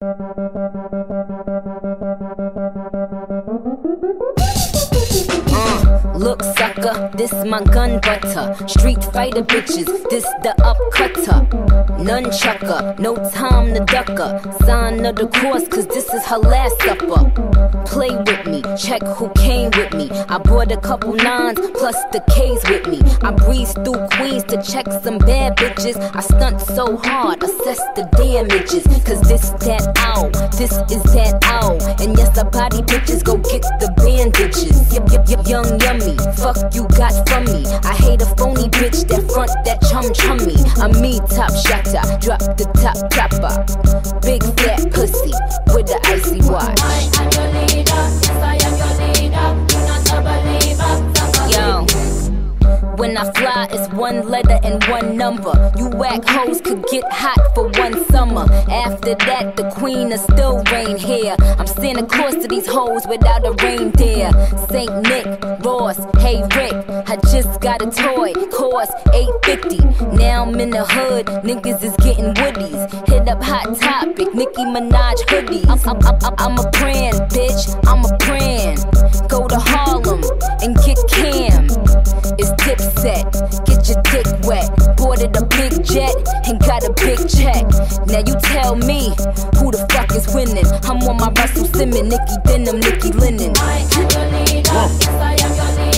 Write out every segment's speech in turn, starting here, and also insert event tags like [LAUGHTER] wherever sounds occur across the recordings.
Uh, look, sucker, this my gun butter. Street fighter bitches, this the upcutter. Nunchucker, no time to ducker. Sign of the cross, cause this is her last supper. Play with me, check who came with me. I brought a couple nines, plus the K's with me. I breeze through Queens to check some bad bitches. I stunt so hard, assess the damages. Cause this that ow, this is that ow. And yes, the body bitches go get the bandages. Yep, yep, yep, young yummy. Fuck you got from me. I hate a phony bitch that front that chum chummy. I'm me, top shotter, drop the top topper. Big fat pussy with the icy watch. I am your leader, yes I am your leader. You're not a believer. When I fly, it's one letter and one number. You whack hoes could get hot for one summer. After that, the queen will still reign here. I'm Santa Claus to these hoes without a reindeer. Saint Nick, Ross, hey Rick, I just got a toy, cost 850. Now I'm in the hood, niggas is getting woodies. Hit up Hot Topic, Nicki Minaj hoodies. I'm, I'm, I'm, I'm a brand, bitch, I'm a brand. Go to Harlem and get Cam. It's dipset, get your dick wet. Boarded a big jet and got a big check. Now you tell me who the fuck is winning. I'm on my Russell Simmons, Nicki Denim, Nicki Linen. I am your leader, yes I am your leader.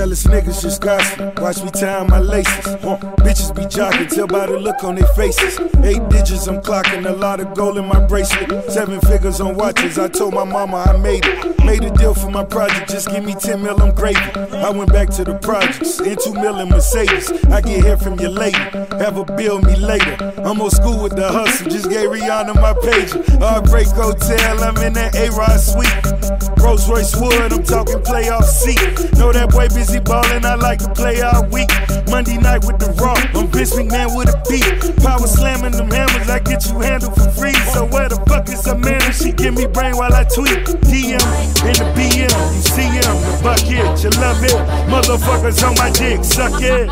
Jealous niggas just gossip. Watch me tie my laces. Huh. Bitches be jogging, tell by the look on their faces. Eight digits, I'm clocking. A lot of gold in my bracelet. Seven figures on watches. I told my mama I made it. Made a deal for my project. Just give me 10 mil, I'm gravy. I went back to the projects. In two mil in Mercedes. I get here from your lady. Have a bill me later. I'm on school with the hustle. Just gave Rihanna my page. Heartbreak Hotel. I'm in that A-Rod suite. Rolls Royce Wood. I'm talking playoff seat. Know that boy busy ballin', I like to play all week. Monday night with the raw, I'm Vince McMahon with a beat. Power slamming them hammers, I get you handled for free. So where the fuck is Amanda? She give me brain while I tweet. DM in the BM, you see him, the bucket, you love it. Motherfuckers on my dick, suck it.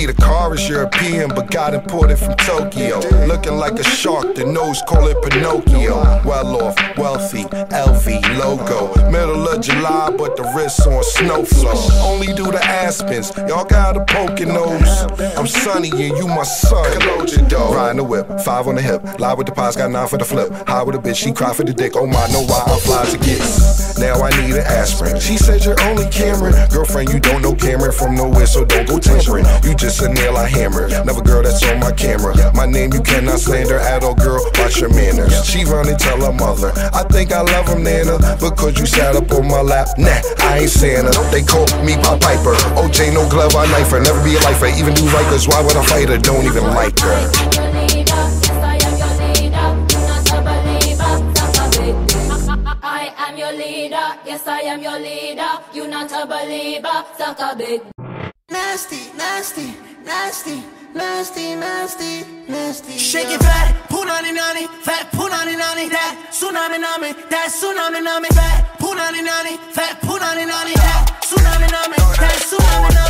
See, the car is European, but got imported from Tokyo. Looking like a shark, the nose call it Pinocchio. Well off, wealthy, LV logo. Middle of July, but the wrist on snow flow. Only do the Aspens, y'all got a poking nose. I'm sunny and you my son. Riding the whip, five on the hip. Lie with the pies, got nine for the flip. High with a bitch, she cry for the dick. Oh my, know why I'm fly to get. Now I need an aspirin. She said you're only Cameron. Girlfriend, you don't know Cameron from nowhere, so don't go tampering. You just a nail I hammer. Never girl that's on my camera. My name you cannot slander at all, girl. Watch your manners. She run and tell her mother. I think I love him, Nana, because you sat up on my lap. Nah, I ain't Santa. They call me Pop Piper. OJ, no glove, I knife her. Never be a lifer, even do Rikers. Why would I fight her? Don't even like her. I am your leader, yes I am your leader. You're not a believer. Suck a big I am your leader, yes I am your leader. You're not a believer. Suck a big Nasty, nasty, nasty, nasty, nasty, nasty. Shake it fat, punani nani, fat punani nani, that tsunami nami, that tsunami nami, fat punani nani, fat punani nani, that tsunami nami, that tsunami nami,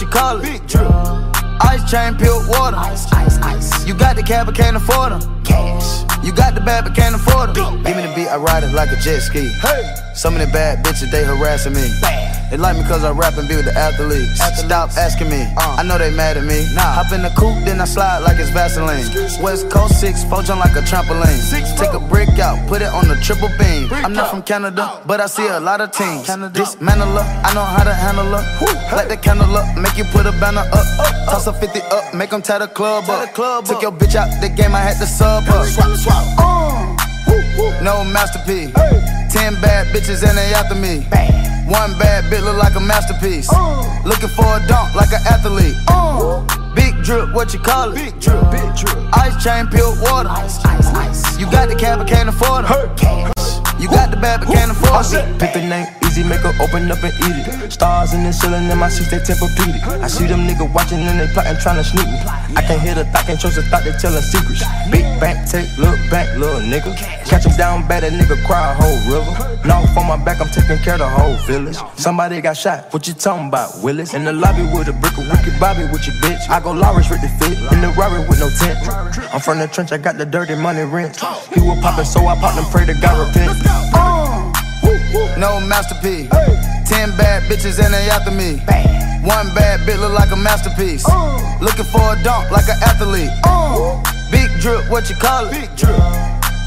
what you call it? Big drip. Ice chain, pure water. Ice, ice, ice. You got the cab, but can't afford them. Cash. You got the bad, but can't afford them. Give me the beat, I ride it like a jet ski. Hey. Some of the bad bitches, they harassing me. They like me cause I rap and be with the athletes. Stop asking me, I know they mad at me. Hop in the coupe, then I slide like it's Vaseline. West Coast 6, four jump like a trampoline. Six, Take a brick out, put it on the triple beam. I'm not from Canada, but I see a lot of teams. Dismantle her, I know how to handle her. Light the candle up, make you put a banner up. Toss a 50 up, make them tie the club up. Took your bitch out the game, I had to sub her. No masterpiece. Ten bad bitches and they after me. One bad bit look like a masterpiece. Uh. Looking for a dunk like an athlete. Uh. Big drip, what you call it? Big drip, big drip. Ice chain, pure water. Ice, ice, ice. You got the cab, but can't afford it. You got the the bad, but can't afford it. Pick the name easy, make her open up and eat it. Stars in the ceiling in my seats, they tempur-pedic. I see them niggas watching and they plotting, trying to sneak me. I can't hear the thought, can't trust the thought, they telling secrets. Big bank, take, look back, little nigga. Catch him down bad, that nigga cry a whole river. Knock on my back, I'm taking care of the whole village. Somebody got shot, what you talking about, Willis? In the lobby with a brick of wicked Bobby with your bitch. I go Lawrence with the fit, in the Rari with no tent. I'm from the trench, I got the dirty money rent. He was poppin', so I popped and pray to God repent. No masterpiece. Ten bad bitches and they after me. One bad bitch look like a masterpiece. Uh. Looking for a dunk like an athlete. Uh. Big drip, what you call it? Big drip.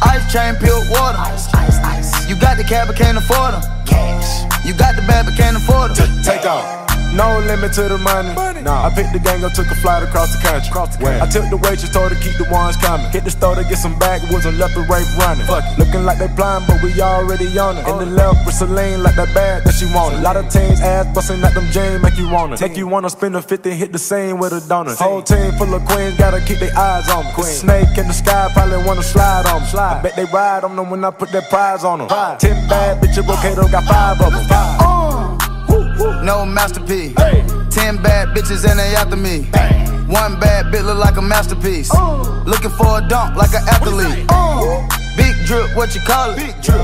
Ice chain, pure water. Ice, ice, ice. You got the cab, but can't afford them. Cash. You got the bad, but can't afford them. Take off. No limit to the money. Nah. I picked the gang up, took a flight across the country. Across the country. I took the waitress, told her keep the ones coming. Hit the store to get some backwoods and left the rape running. Fuck it. Looking like they blind, but we already on it. In the left with Celine, like that bag that she wanted. A lot of teams ass busting like them jeans, make you wanna. Make you wanna spend a 50, hit the same with a donut. Whole team full of queens, gotta keep their eyes on me. Queen. Snake in the sky, probably wanna slide on me. Slide. I bet they ride on them when I put that prize on them. Five. Ten bad bitches, okay, got five of them. Five. No masterpiece. Ten bad bitches and they after me. One bad bitch look like a masterpiece. Looking for a dunk like an athlete. Big drip, what you call it? Big drip.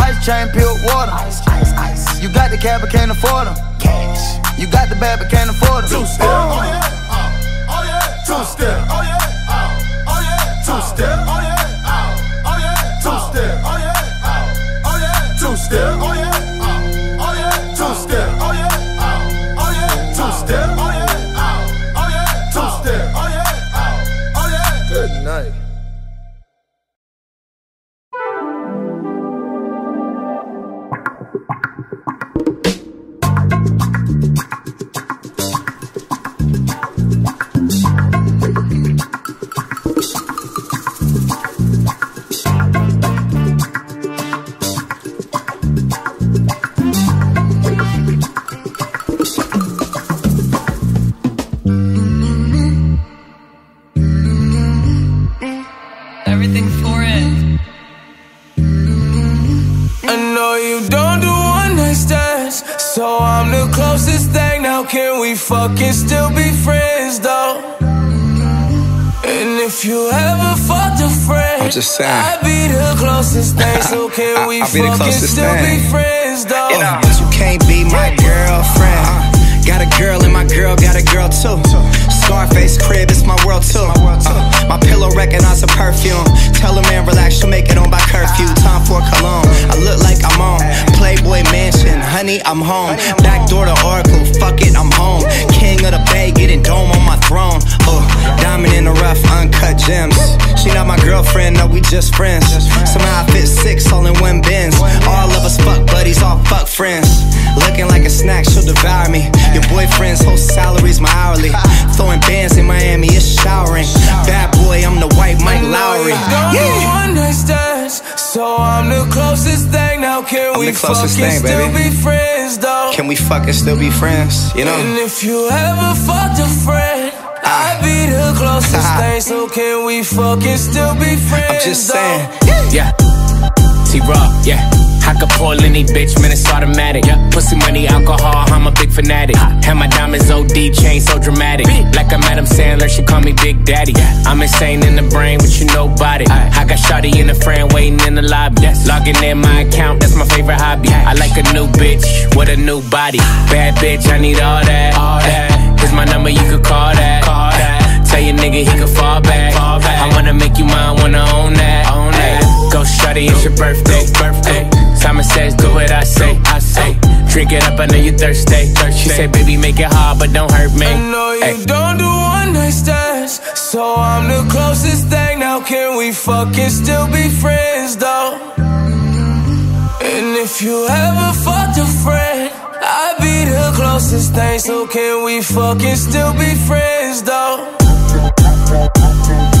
Ice chain, pure water. Ice, ice, ice. You got the cab, but can't afford them. Cash. You got the bad, but can't afford them. Two step. Oh yeah. Oh, oh yeah. Two step. Oh yeah. Oh, oh yeah. Two step. Oh yeah. Oh, oh yeah. Two step. Oh yeah. Oh, oh yeah. Two step. Oh yeah. Fucking still be friends though? And if you ever fucked a friend, I'm just saying. I'd be the closest thing. [LAUGHS] So can we I'll be the fucking still thing. be friends though? You know, but you can't be my girlfriend. Got a girl and my girl got a girl too. Scarface crib, it's my world too. Uh, my pillow recognize a perfume. Tell a man relax, she'll make it on by curfew. Time for cologne. I look like I'm on Playboy Mansion. Honey, I'm home. Back door to Oracle. Fuck it, I'm home. King of the Bay, getting dome on my throne. Uh, diamond in the rough, uncut gems. She not my girlfriend, no, we just friends. Somehow I fit six all in one bins. All of us fuck buddies, all fuck friends. Looking like a snack, she'll devour me. Your boyfriend's whole salary's my hourly. Throwing bands in Miami, it's showering. Bad boy, I'm the white Mike Lowrey. Don't do one night stands, so I'm the closest thing. Now can I'm we the closest fucking thing, still baby. be friends though? Can we fucking still be friends? You know? And if you ever fucked a friend, ah. I'd be the closest [LAUGHS] thing. So can we fucking still be friends? I'm just though? saying. Yeah. T-Raw, yeah. I could pull any bitch, man, it's automatic. Yeah. Pussy money, alcohol, I'm a big fanatic. Ah. Have my diamonds OD, chain so dramatic. Like I'm Adam Sandler, she call me Big Daddy. I'm insane in the brain, but you know nobody. I got Shotty in the frame, waiting in the lobby. Logging in my account, that's my favorite hobby. I like a new bitch with a new body. Bad bitch, I need all that. All that. Here's my number, you could call that. Call that. Tell your nigga he could fall back. Fall back. I wanna make you mine, wanna own that. Own that. Go shawty, it's your birthday. birthday. Simon says, do what I say. I say. Drink it up, I know you thirsty. She said, baby, make it hard, but don't hurt me. I know you Ay. don't do one night stands, so I'm the closest thing. Now can we fucking still be friends though? And if you ever fucked a friend, I'd be the closest thing. So can we fucking still be friends though?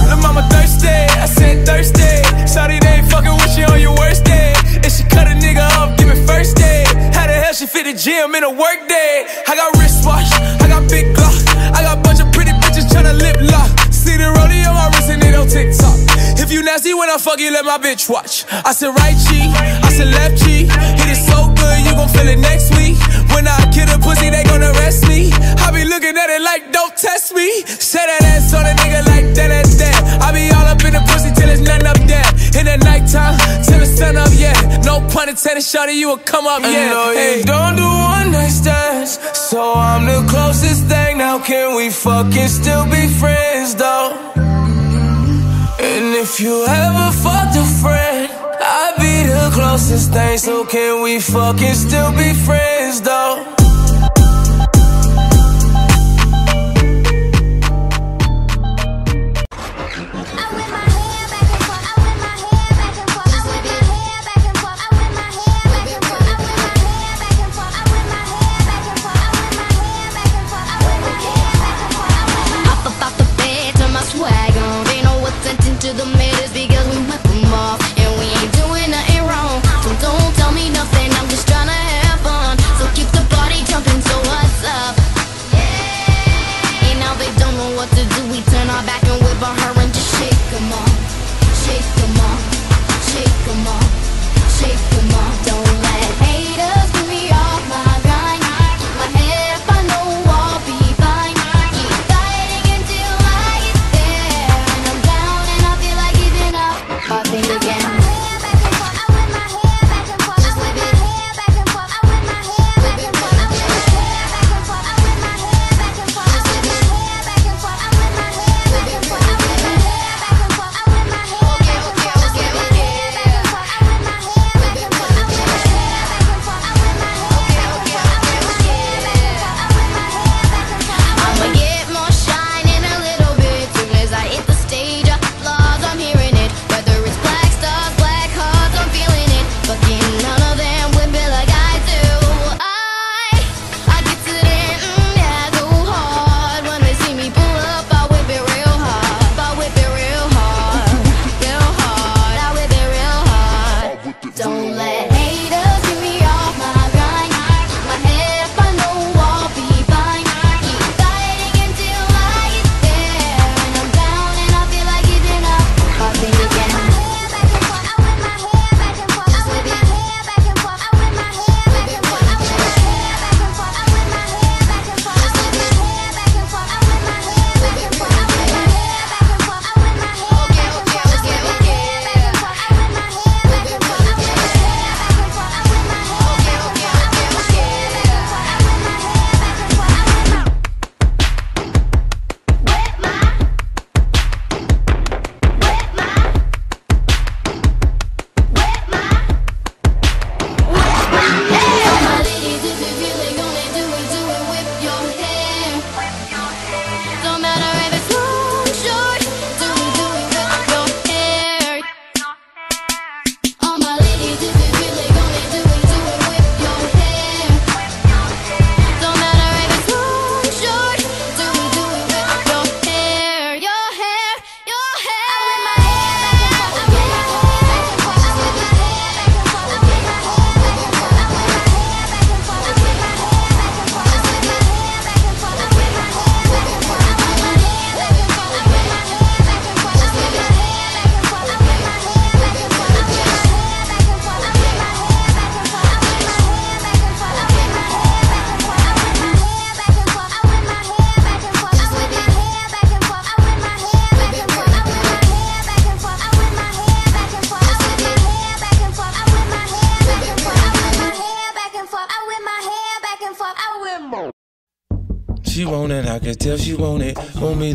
Lil' mama thirsty, I said thirsty. Sorry they ain't fucking with you on your worst day. And she cut a nigga off, give me first day. How the hell she fit the gym in a work day? I got wristwatch, I got big Glock. I got bunch of pretty bitches tryna lip lock. See the rodeo on my wrist and it on TikTok. If you nasty when I fuck you, let my bitch watch. I said right cheek, I said left cheek. It is so good, you gon' feel it next week. When I kill a pussy, they gon' arrest me. I be looking at it like, don't test me. Say that ass on a nigga like that, that, that. I be in the pussy till there's nothing up there. In the nighttime, till the sun up, yeah. No pun intended, shorty, you will come up, yeah. No, hey. don't do one night stands, so I'm the closest thing. Now can we fucking still be friends, though? And if you ever fucked a friend, I'd be the closest thing. So can we fucking still be friends, though?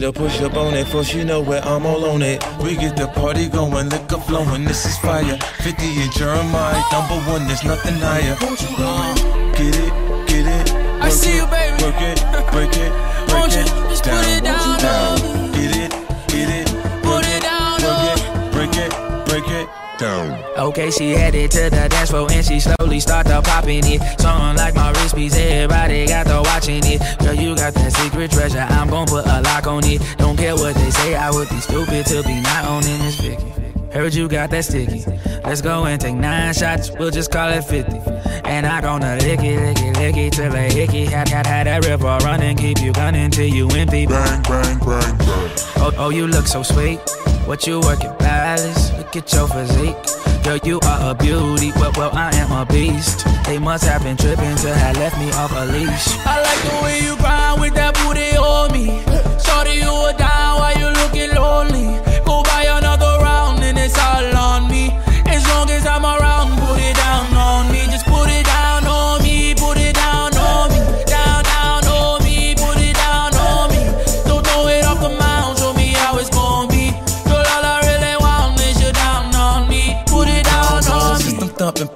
To push up on it, for she know where I'm all on it. We get the party going, liquor flowing, this is fire. 50 and Jeremiah, number one, there's nothing higher. Uh, get it, get it. I see you, baby. Work it, break it, break Won't you it, just down, put it down, down. Down. Okay, she headed to the dance floor and she slowly start to popping it. Something like my wrist piece, everybody got to watching it. Girl, you got that secret treasure, I'm gon' put a lock on it. Don't care what they say, I would be stupid to be not owning this Vicky. Heard you got that sticky. Let's go and take nine shots, we'll just call it 50. And I gonna lick it, lick it, lick it till a hickey. Had, had, had that river running, keep you gunning till you empty. Bang, bang, bang, bang. Oh, oh, you look so sweet. What you working, palace? Look at your physique. Girl, you are a beauty. Well, well, I am a beast. They must have been tripping to have left me off a leash. I like the way you grind with that booty on me. Shorty, you were down while you looking lonely. Go buy another round and it's all on me.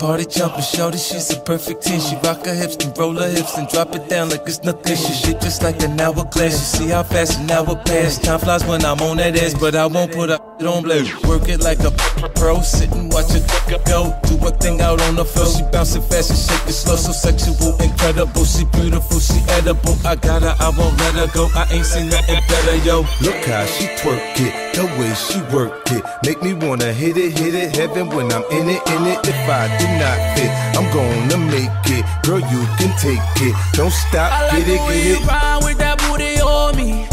Party jumping, shorty, she's a perfect 10. She rock her hips and roll her hips and drop it down like it's nothing. She shit just like an hourglass. You see how fast an hour pass. Time flies when I'm on that ass, but I won't put up on blue. Work it like a pro, sit and watch it go. Do a thing out on the floor. She bouncing fast and shake it slow, so sexual, incredible. She beautiful, she edible. I got her, I won't let her go. I ain't seen nothing better, yo. Look how she twerk it, the way she work it. Make me wanna hit it, hit it, heaven when I'm in it, in it. If I do not fit, I'm gonna make it. Girl, you can take it. Don't stop, I like get it, get you it. grind with that booty on me.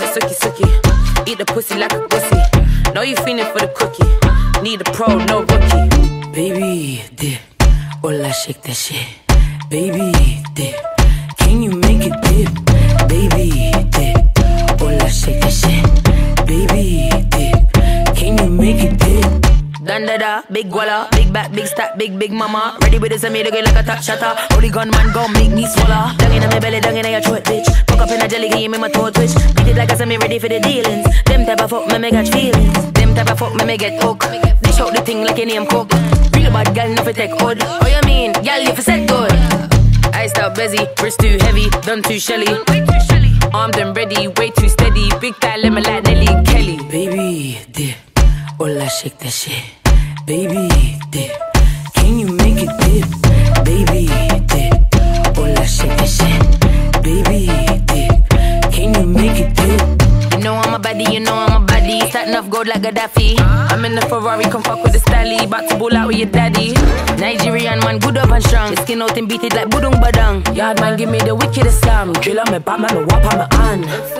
Love it, big mama. Ready with this and me get like a top shatter. Holy gun man, gon' make me swallow. Dung in my belly, dung in your throat, bitch. Fuck up in a jelly, can you my toe twitch? Beat it like I said, me ready for the dealings. Them type of fuck, me make catch feelings. Them type of fuck, me make get hook. Dish out the thing like your name cook. Real bad girl, nothing take hold. Oh, you mean, girl, you said good. I out busy, wrist too heavy, done too shelly. Armed and ready, way too steady. Big fat lemon like Nelly Kelly. Baby, dip. Hola, shake that shit. Baby, dip. Can you make it dip? Baby, dip. Hola, shake that shit. Baby, dip. Can you make it dip? You know I'm a baddie, you know I'm a baddie. Starting off gold like Gaddafi. I'm in the Ferrari, come fuck with the stally. About to pull out with your daddy. Nigerian man, good up and strong. His skin out and beat it like budung badang. Yard man, give me the wickedest slam. Drill on me, Batman, me wap on me hand.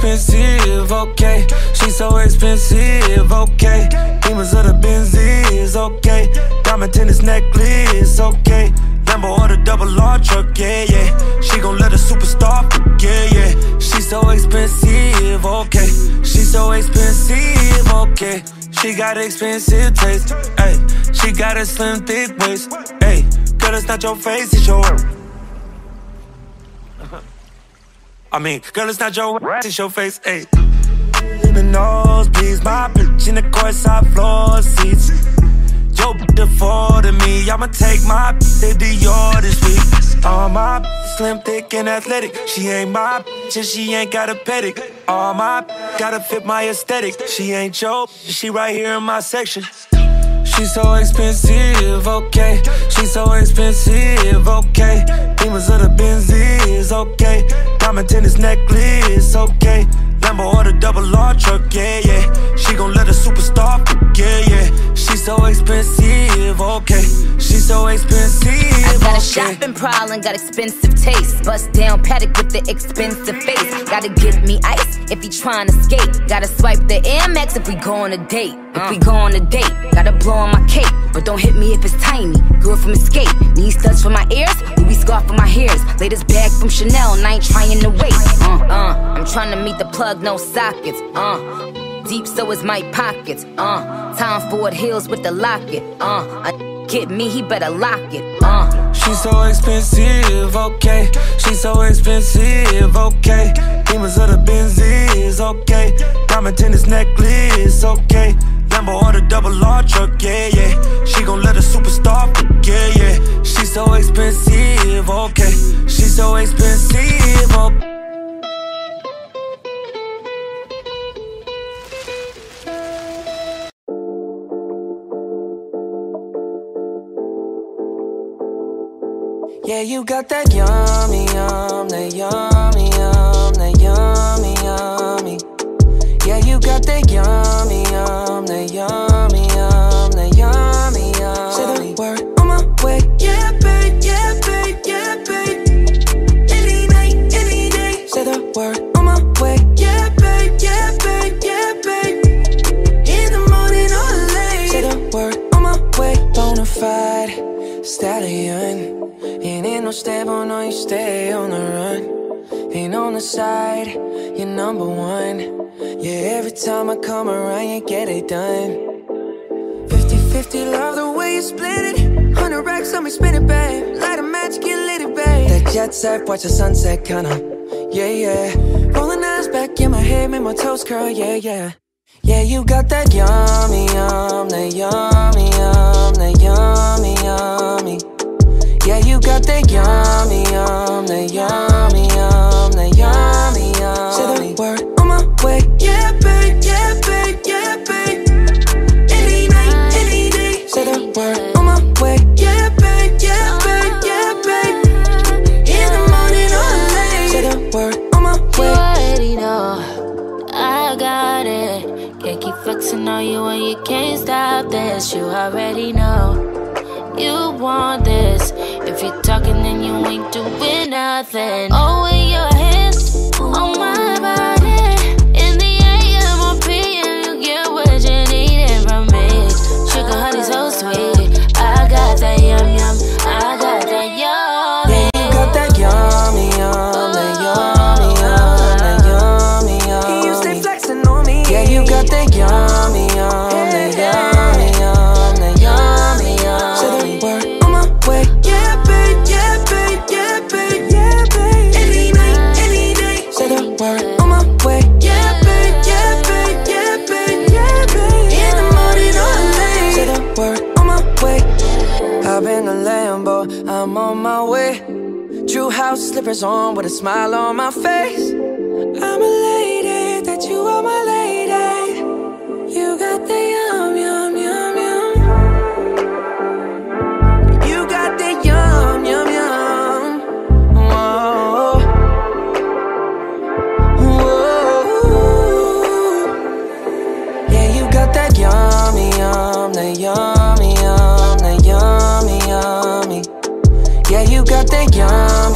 Expensive, okay. She so expensive, okay. Demons of the Benzies, okay. Diamond tennis necklace, okay. Lambo or the double R truck, yeah, yeah. She gon' let a superstar, yeah, yeah. She so expensive, okay. She so expensive, okay. She got expensive taste, ayy. She got a slim, thick waist, ayy. Girl, it's not your face, it's your. I mean, girl, it's not your ass, it's your face, ayy. Even please, my bitch in the courtside floor seats. Yo, to me, I'ma take my bitch to Dior this week. All my slim, thick, and athletic. She ain't my bitch, and she ain't got a pedic. All my gotta fit my aesthetic. She ain't your, she right here in my section. She's so expensive, okay. She's so expensive, okay. Demons of the Benzies, okay. Diamond tennis necklace, okay. Lambo or the double R truck, yeah, yeah. She gon' let a superstar, yeah, yeah. She's so expensive, okay. She's so expensive, I got a shopping problem, got expensive taste. Bust down Patek with the expensive face. Gotta get me ice if he tryna skate. Gotta swipe the Air Max if we go on a date. If we go on a date, gotta blow on my cape. But don't hit me if it's tiny. Girl from Escape. Need studs for my ears, Louis scarf for my hairs. Latest bag from Chanel, and I ain't trying to wait. Uh, uh, I'm trying to meet the plug, no sockets. Uh. Deep so is my pockets, uh. Tom Ford Hills with the locket, uh. A me, he better lock it, uh. She's so expensive, okay. She's so expensive, okay. Demons of the Benzies, okay. Diamond tennis necklace, okay. Lambo or the double R truck, yeah, yeah. She gon' let a superstar, yeah, yeah. She's so expensive, okay. She's so expensive, okay. Yeah, you got that yummy, yum, that yummy, yum, that yummy, yummy. Yeah, you got that yummy, yum, that yummy, yum, that yummy, yummy. Say the word on my way. Yeah, babe, yeah, babe, yeah, babe. Any night, any day. Say the word on my way. Yeah, babe, yeah, babe, yeah, babe. In the morning or late. Say the word on my way. Bonafide stallion. No stable, no, you stay on the run. Ain't on the side, you're number one. Yeah, every time I come around, you get it done. 50 50, love the way you split it. 100 racks on me, spin it, babe. Light a match, get lit, it, babe. That jet set, watch the sunset, kinda. Yeah, yeah. Rolling eyes back in my head, make my toes curl, yeah, yeah. Yeah, you got that yummy, yum, that yummy, yum, that yummy, yummy. Yeah, you got that yummy, yum, that yummy, yum, that yummy, yum. Say the word on my way. Yeah, babe, yeah, babe, yeah, babe. Any night, any day. Say the word on my way. Yeah, babe, yeah, babe, yeah, babe. In the morning or late. Say the word on my You already know I got it. Can't keep flexing on you and you can't stop this. You already know you want this. If you're talking, then you ain't doing nothing. Oh, slippers on with a smile on my face. I'm elated that you are my lady. You got the yum, yum, yum, yum. You got the yum, yum, yum. Whoa. Whoa. Yeah, you got that yummy, yum, that yummy, yum, that yummy, yummy. Yeah, you got that yum,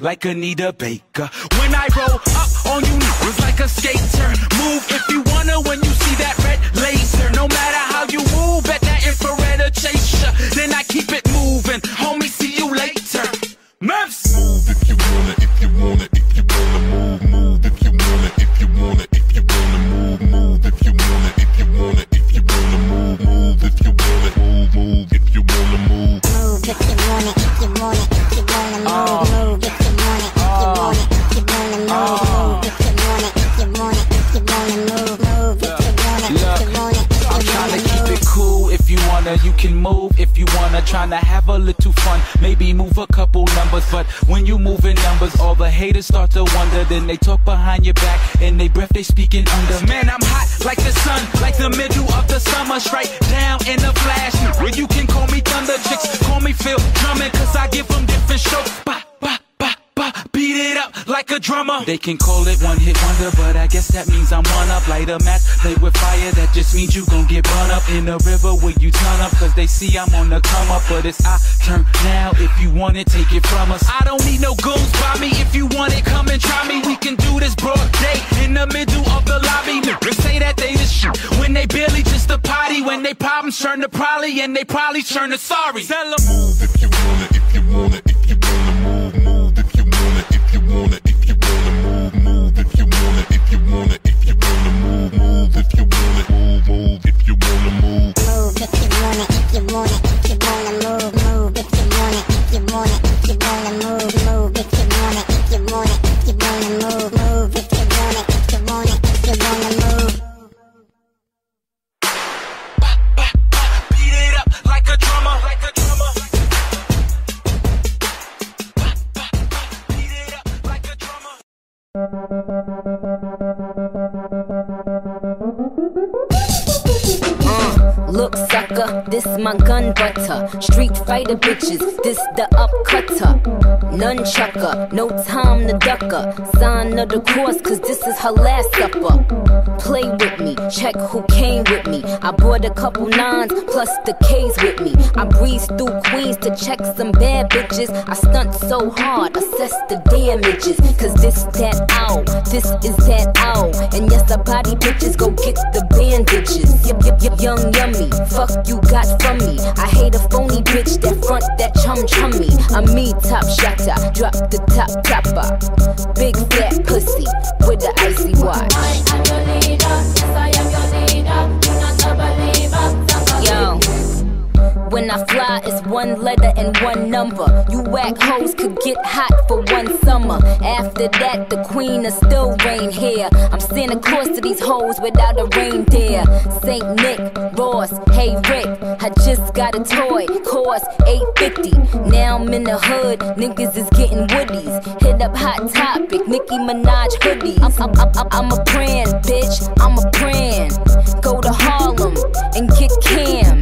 like Anita Baker. When I roll up on you, niggas like a skater. Move if you haters start to wonder. Then they talk behind your back and they breath they speaking under. Man, I'm hot like the sun, like the middle of the summer. Straight down in a flash. Where you can call me Thunder Chicks, call me Phil Drummond, cause I give them different strokes. Bah, bah, bah, bah, beat it up like a drummer. They can call it one hit wonder, but I guess that means I'm one up. Light a match, play with fire, that just means you gon' get burned up in the river where you turn up. Cause they see I'm on the come up, but it's I turn now. If you want it, take it from us. I don't need no goons they problems turn to probably, and they probably turn to sorry. Tell 'em. Move if you wanna, if you wanna, Street fighter bitches, this the. Nunchucker, no time to duck up. Sign of the cross, cause this is her last supper. Play with me, check who came with me. I brought a couple nines plus the K's with me. I breeze through Queens to check some bad bitches. I stunt so hard, assess the damages. Cause this that ow, this is that ow. And yes, the body bitches go get the bandages. Yep, yep, yep, young yummy. Fuck you got from me. I hate a phony bitch that front that chum chummy. I'm me, top shotter, drop the top topper. Big fat pussy with the icy watch. Yo. When I fly, it's one letter and one number. You whack hoes could get hot for one summer. After that, the queen will still reign here. I'm Santa Claus to these hoes without a reindeer. Saint Nick, Ross, hey Rick, I just got a toy, cost 850. Now I'm in the hood, niggas is getting woodies. Hit up Hot Topic, Nicki Minaj hoodies. I'm, I'm, I'm, I'm a brand, bitch, I'm a brand. Go to Harlem and get Cam.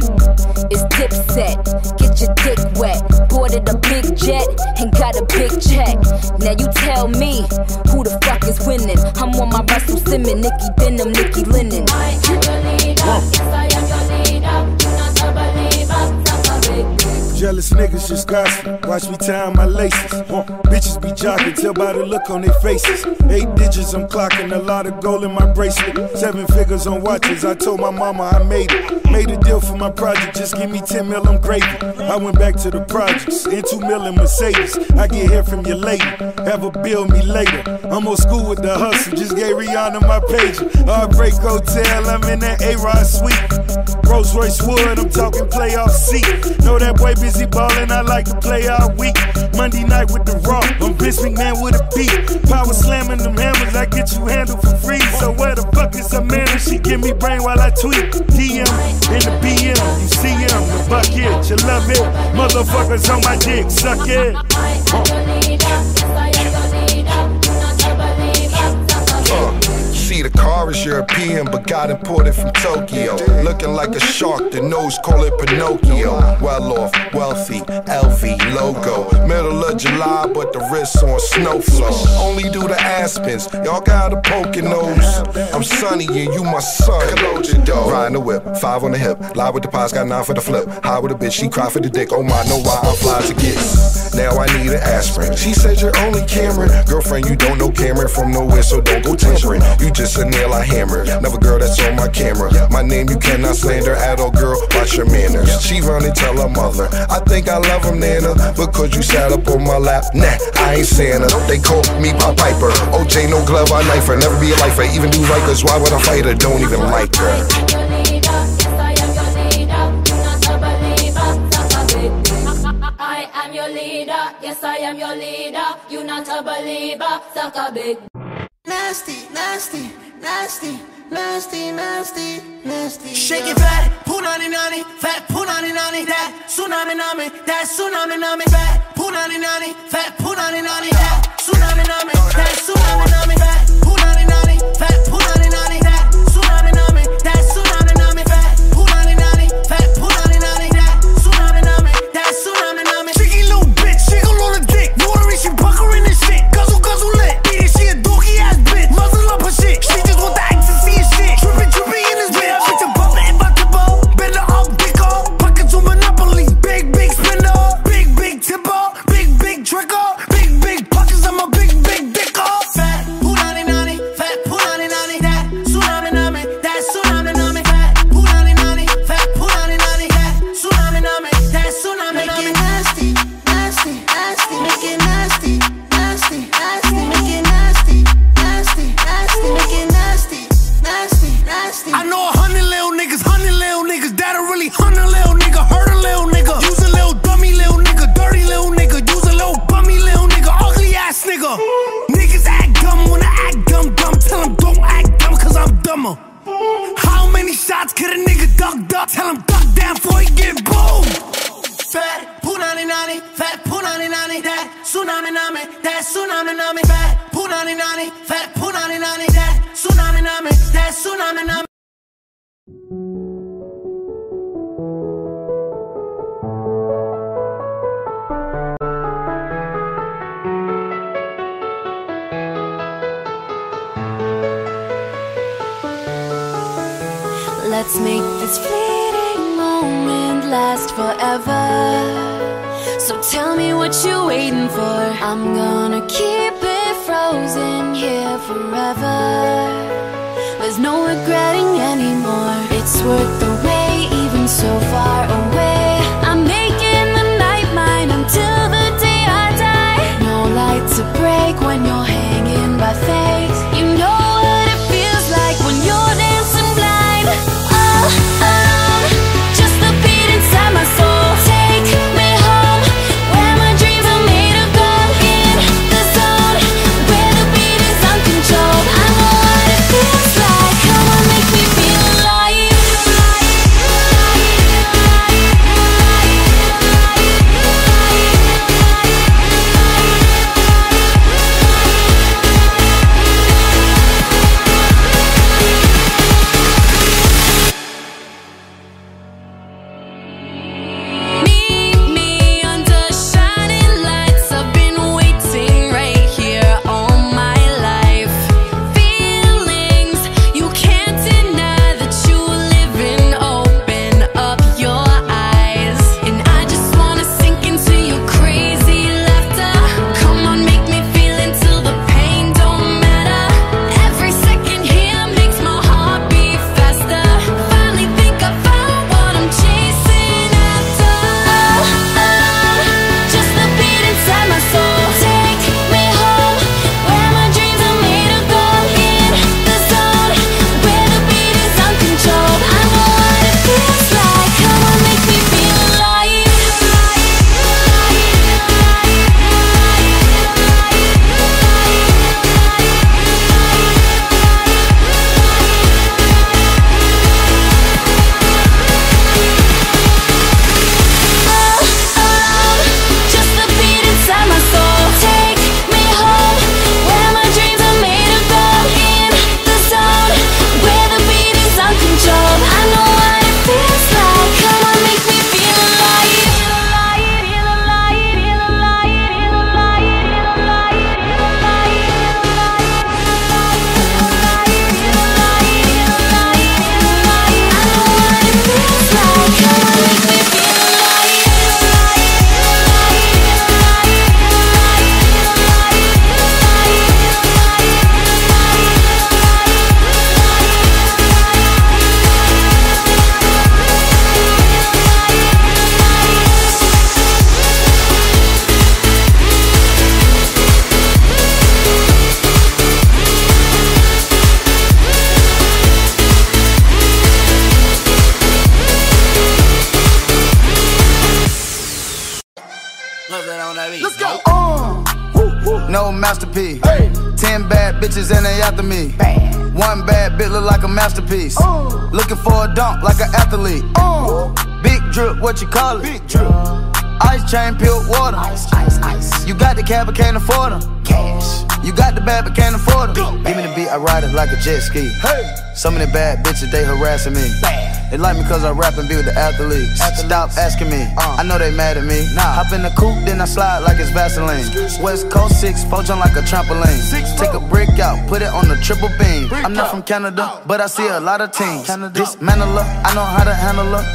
It's dipset, get your dick wet. Boarded a big jet and got a big check. Now you tell me who the fuck is winning. I'm on my Russell Simmons, Nicki Denim, Nicki Linen. Jealous niggas just gossip. Watch me tie my laces. Huh. Bitches be jocking, tell by the look on their faces. Eight digits, I'm clocking a lot of gold in my bracelet. Seven figures on watches. I told my mama I made it. Made a deal for my project, just give me 10 mil, I'm gravy. I went back to the projects, in 2 mil in Mercedes. I get here from your lady, have a bill me later. I'm old school with the hustle, just gave Rihanna my page. Heartbreak Hotel, I'm in that A-Rod suite. Rolls Royce Wood, I'm talking playoff seat. Know that boy busy ballin', I like to play all week. Monday night with the Raw, I'm Vince McMahon with a beat. Power slamming them hammers, I get you handled for free. So where the fuck is Amanda? She give me brain while I tweet. DM in the BM, you see him, the bucket, you love it. Motherfuckers on my dick, suck it. See, the car is European, but got imported from Tokyo. Looking like a shark, the nose call it Pinocchio. Well off, wealthy, LV logo. Middle of July, but the wrists on snow flow. Only do the Aspens, y'all got a poking nose. I'm sunny and you my son. Riding the whip, five on the hip. Lie with the pies, got nine for the flip. High with a bitch, she cry for the dick. Oh my, know why I'm fly to get. Now I need an aspirin. She said you're only Cameron. Girlfriend, you don't know Cameron from nowhere, so don't go tampering. You just a nail I hammer. Never girl that's on my camera. My name you cannot slander at all, girl. Watch your manners. She run and tell her mother. I think I love him, Nana. Because you sat up on my lap. Nah, I ain't Santa. They call me Pop Piper. OJ, no glove, I knife her. Never be a lifer. Even do Rikers. Why would I fight her? Don't even like her. I am your leader, yes I am your leader. You not a believer, suck a big. Nasty, nasty, nasty, nasty, nasty, nasty. Shake it fat, punani nani, fat punani nani, that tsunami nami, that tsunami nami, fat punani nani, fat punani nani, that tsunami nami, that tsunami nami, fat punani nani, fat punani nani, fat punani nani, that tsunami nami, that tsunami nami, fat punani nani, fat punani nani, that tsunami nami, that tsunami nami. Let's make this fleeting moment last forever. So tell me what you're waiting for. I'm gonna keep it frozen here forever. There's no regretting anymore. It's worth the wait, even so far away. What you call it? Big drip. Ice chain, pure water. Ice, ice, ice. You got the cab, but can't afford them. Cash. You got the bad, but can't afford them. Give me the beat, I ride it like a jet ski. Hey. Some of the bad bitches, they harassing me. Bad. They like me cause I rap and be with the athletes. athletes. Stop asking me, uh. I know they mad at me. Nah. Hop in the coupe, then I slide like it's Vaseline. West Coast 6, four jump like a trampoline. Six, Take a brick out, put it on the triple beam. Brick I'm not from Canada, but I see a lot of teams. Canada. Dismantle her, I know how to handle her.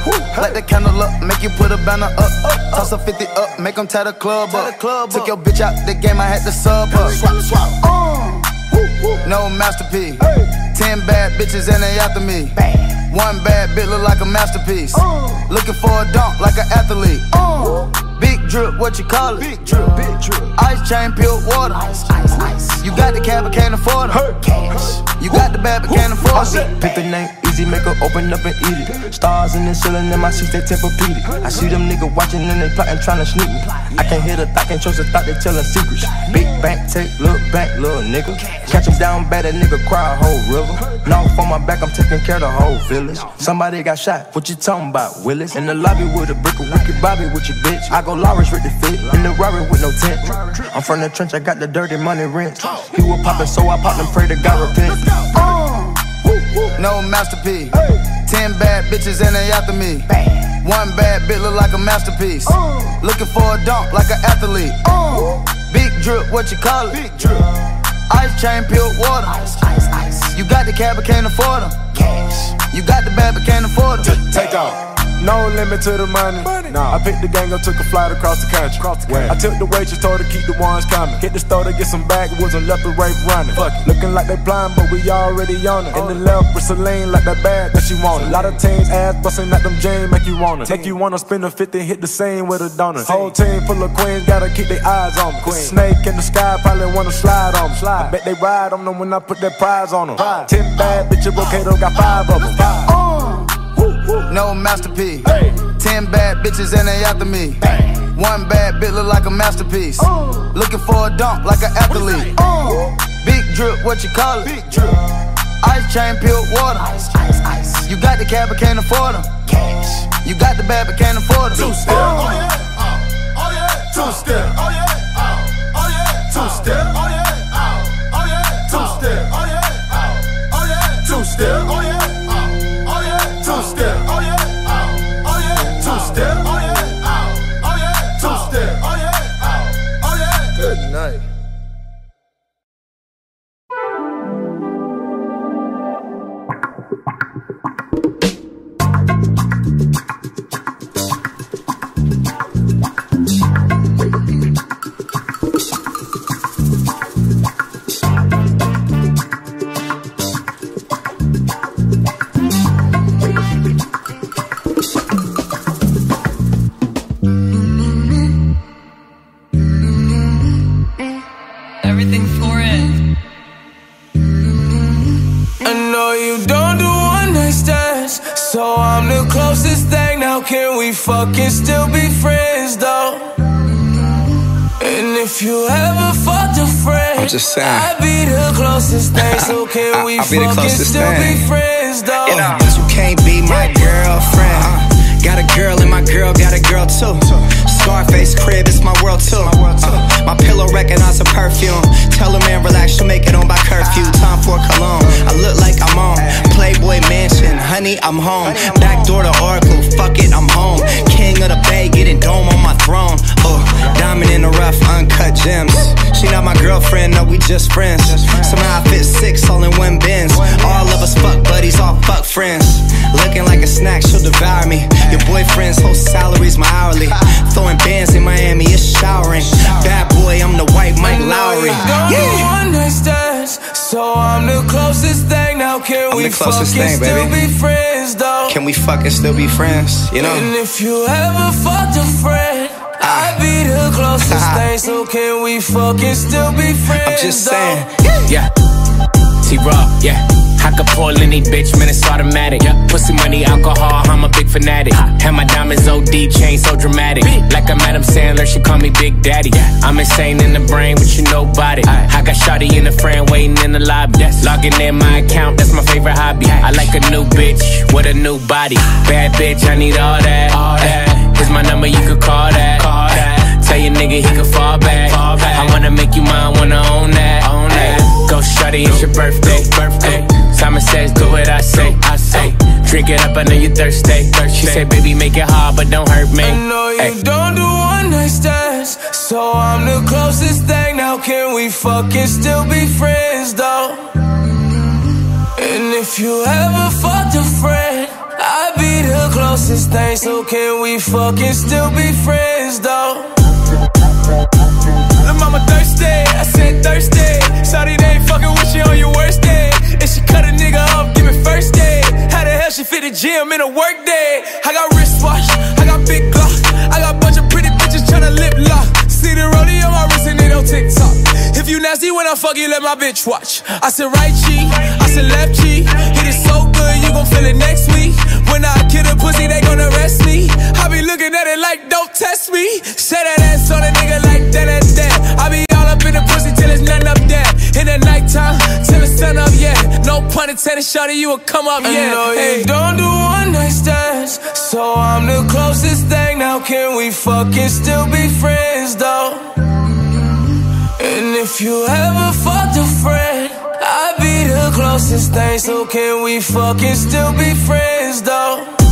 Light the candle up, make you put a banner up. Toss a 50 up, make them tie the club up. Took your bitch out the game, I had to sub up. Swap, swap. Uh. No masterpiece. Ten bad bitches and they after me. Bam. One bad bitch look like a masterpiece. Uh. Looking for a dunk like an athlete. Uh. Big drip, what you call it? Big drip, big drip. Ice chain, pure water. Ice, ice, ice. You got the cab, but can't afford it. Cash. You got the bad, but can't afford it. Pick the name easy, make her open up and eat it. Stars in the ceiling in my seats, they Tempur-Pedic. I see them niggas watching and they plotting, trying to sneak me. I can't hear the thought, can't trust the thought, they telling secrets. Big bank, take, look back, little nigga. Catch him down bad, that nigga cry a whole river. Now on my back, I'm taking care of the whole village. Somebody got shot, what you talking about, Willis? In the lobby with a brick of Ricky Bobby with your bitch. I go Lawrence with the fit, in the Rari with no tent. I'm from the trench, I got the dirty money rent. He was poppin', so I popped and pray to God repent. No masterpiece. Ten bad bitches and they after me. One bad bit look like a masterpiece. Looking for a dunk like an athlete. Big drip, what you call it? Big drip. Ice chain, pure water. Ice, ice, ice. You got the cab, but can't afford them. Cash. You got the bad, but can't afford them. Take off. No limit to the money. money. Nah. I picked the gang up, took a flight across the country. Across the country. I took the waitress, told her keep the ones coming. Hit the store to get some backwoods and left the right running. Fuck it. Looking like they blind, but we already on it. In the left with Celine, like that bag that she wanted. A lot of teams ass busting at them jeans, make you wanna. Make you wanna spend a 50, hit the same with a donut. Whole team full of queens, gotta keep their eyes on me. Queen. Snake in the sky, probably wanna slide on me. Slide. I bet they ride on them when I put that prize on them. Pride. Ten bad bitches, Rokato got five of them. Five. No masterpiece. Hey. Ten bad bitches and they after me. Bang. One bad bitch look like a masterpiece. Uh. Looking for a dunk like an athlete. Uh. Big drip, what you call it? Big drip. Ice chain, pure water. Ice, ice, ice. You got the cab, but can't afford them. Cash. You got the bad, but can't afford them. Two step. Oh yeah. Oh, oh yeah. Two step. Oh yeah. Oh, oh yeah. Two step. Oh yeah. Oh, yeah. Two step. Oh yeah. Oh, oh yeah. Two step. Oh yeah. If you ever fucked a friend, I'm just saying. I'd be the closest thing. So [LAUGHS] can we fucking still thing. be friends though? You, know, you can't be my girlfriend. Uh, got a girl and my girl got a girl too. Scarface crib, it's my world too. Uh, my pillow recognize a perfume. Tell a man relax, she'll make it on by curfew. Time for cologne. I look like I'm on Playboy Mansion. Honey, I'm home. Back door to Oracle. Fuck it, I'm home. King of the Bay, getting dome on my throne. Oh, diamond in the rough, uncut gems. She not my girlfriend, no, we just friends. Somehow I fit six all in one bins. All of us fuck buddies, all fuck friends. Looking like a snack, she'll devour me. Your boyfriend's whole salary's my hourly. [LAUGHS] Throwing bands in Miami, it's showering. Bad boy, I'm the white Mike Lowrey. Yeah. One night stands, so I'm the closest thing. Now can I'm we fucking thing, still be friends, though? Can we fucking still be friends? You know. And if you ever fucked a friend. Ah. I'd be the closest [LAUGHS] thing, so can we fucking still be friends? I'm just saying, yeah. T-Raw, yeah. I could pull any bitch, man, it's automatic. Yeah. Pussy money, alcohol, I'm a big fanatic. And my diamonds OD chain so dramatic. Like I'm Adam Sandler, she call me Big Daddy. I'm insane in the brain, but you know about it. I got Shotty in the friend waiting in the lobby. Logging in my account, that's my favorite hobby. I like a new bitch with a new body. Bad bitch, I need all that. All that. Here's my number, you could call that. Call that. Tell your nigga he could fall back. Fall back. I wanna make you mine, wanna own that. Own Go Shotty, it's your birthday. birthday. Simon says, do what I say. I say. Drink it up, I know you thirsty. She said, baby, make it hard, but don't hurt me. I know you Ay. don't do one night stands, so I'm the closest thing. Now can we fucking still be friends though? And if you ever fucked a friend, I'd be the closest thing. So can we fucking still be friends though? Lil' mama thirsty, I said thirsty. Sorry they fucking with you on your worst day. If she cut a nigga off, give me first day. How the hell she fit the gym in a work day? I got wristwatch, I got big glock, I got bunch of pretty bitches tryna lip lock. See the rollie on my wrist and it on TikTok. If you nasty when I fuck you, let my bitch watch. I said right cheek, I said left cheek. It so good, you gon' feel it next week. When I kill a pussy, they gon' arrest me. I be looking at it like, don't test me. Say that ass on a nigga like that, that, that. I be up in the pussy till it's nothing up there. In the nighttime, till the sun up, yeah. No pun intended, shawty, you will come up, I yeah. you Hey, don't do one night stands, so I'm the closest thing. Now can we fucking still be friends, though? And if you ever fucked a friend, I'd be the closest thing. So can we fucking still be friends, though?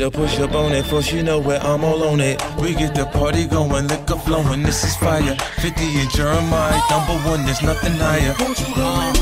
To push up on it, for she know where I'm all on it. We get the party going, liquor flowing, this is fire. 50 and Jeremiah, number one, there's nothing higher.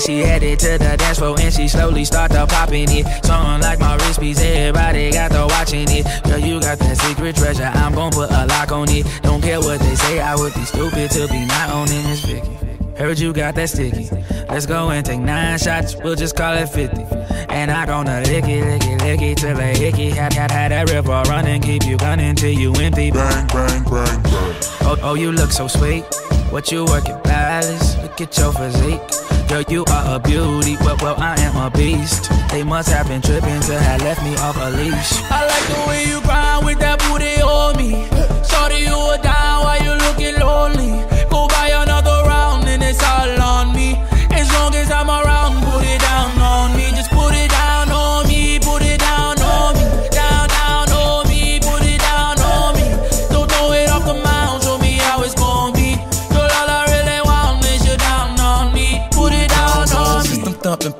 She headed to the dance floor and she slowly start to popping it. Song like my wrist piece, everybody got to watching it. Girl, you got that secret treasure, I'm gon' put a lock on it. Don't care what they say, I would be stupid to be not owning this Vicky. Heard you got that sticky. Let's go and take nine shots, we'll just call it 50. And I gonna lick it, lick it, lick it till I hickey. Had, had, had that river running, keep you gunning till you empty. Bang, bang, bang, bang. Oh, oh, you look so sweet. What you work at Palace? Look at your physique. Girl, you are a beauty. Well, well, I am a beast. They must have been tripping to have left me off a leash. I like the way you grind with that booty on me. Shorty, you are down while you looking lonely. Go buy another round and it's all on me. As long as I'm around,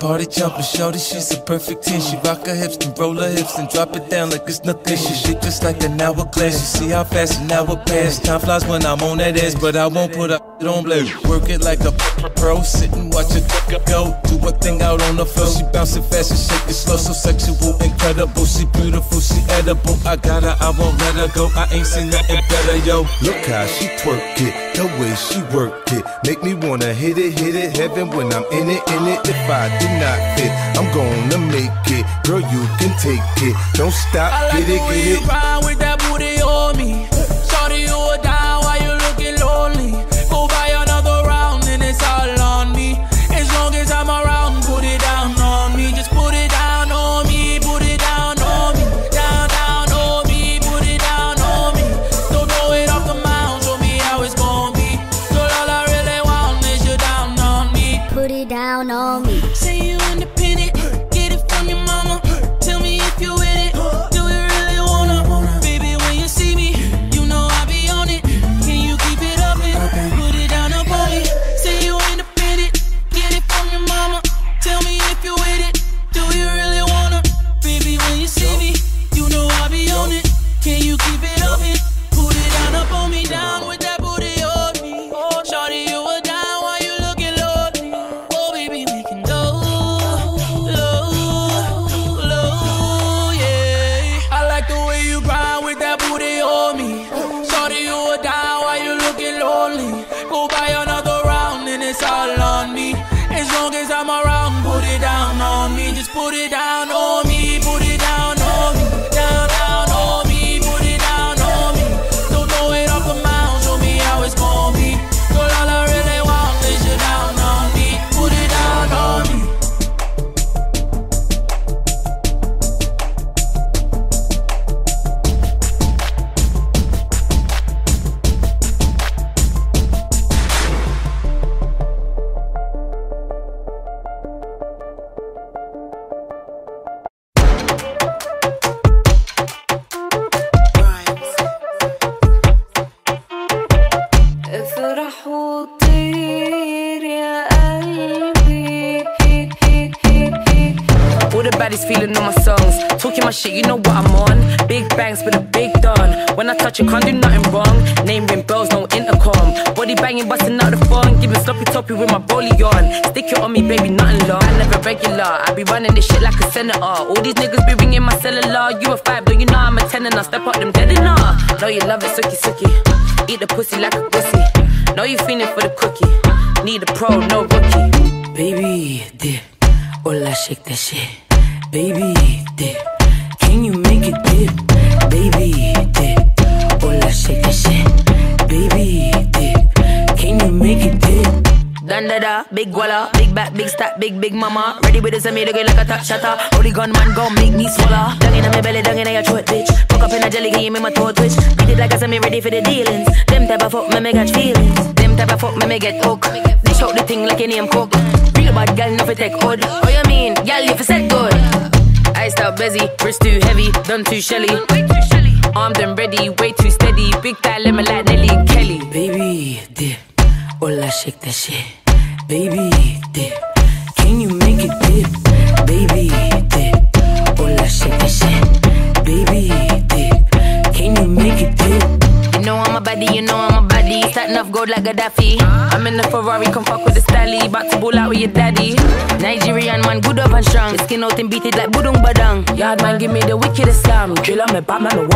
party jumping, shorty, she's a perfect 10. She rock her hips and roll her hips and drop it down like it's nothing. She shake just like an hourglass. You see how fast an hour pass. Time flies when I'm on that ass, but I won't put up on blade. Work it like a pro, sit and watch it go. Do one thing out on the floor. She bouncing fast and shake it slow, so sexual, incredible. She beautiful, she edible. I got her, I won't let her go. I ain't seen nothing better, yo. Look how she twerk it, the way she work it. Make me wanna hit it, hit it, heaven when I'm in it, in it. If I do not fit, I'm gonna make it. Girl, you can take it. Don't stop, I like get it, get it. Shelly. Batman,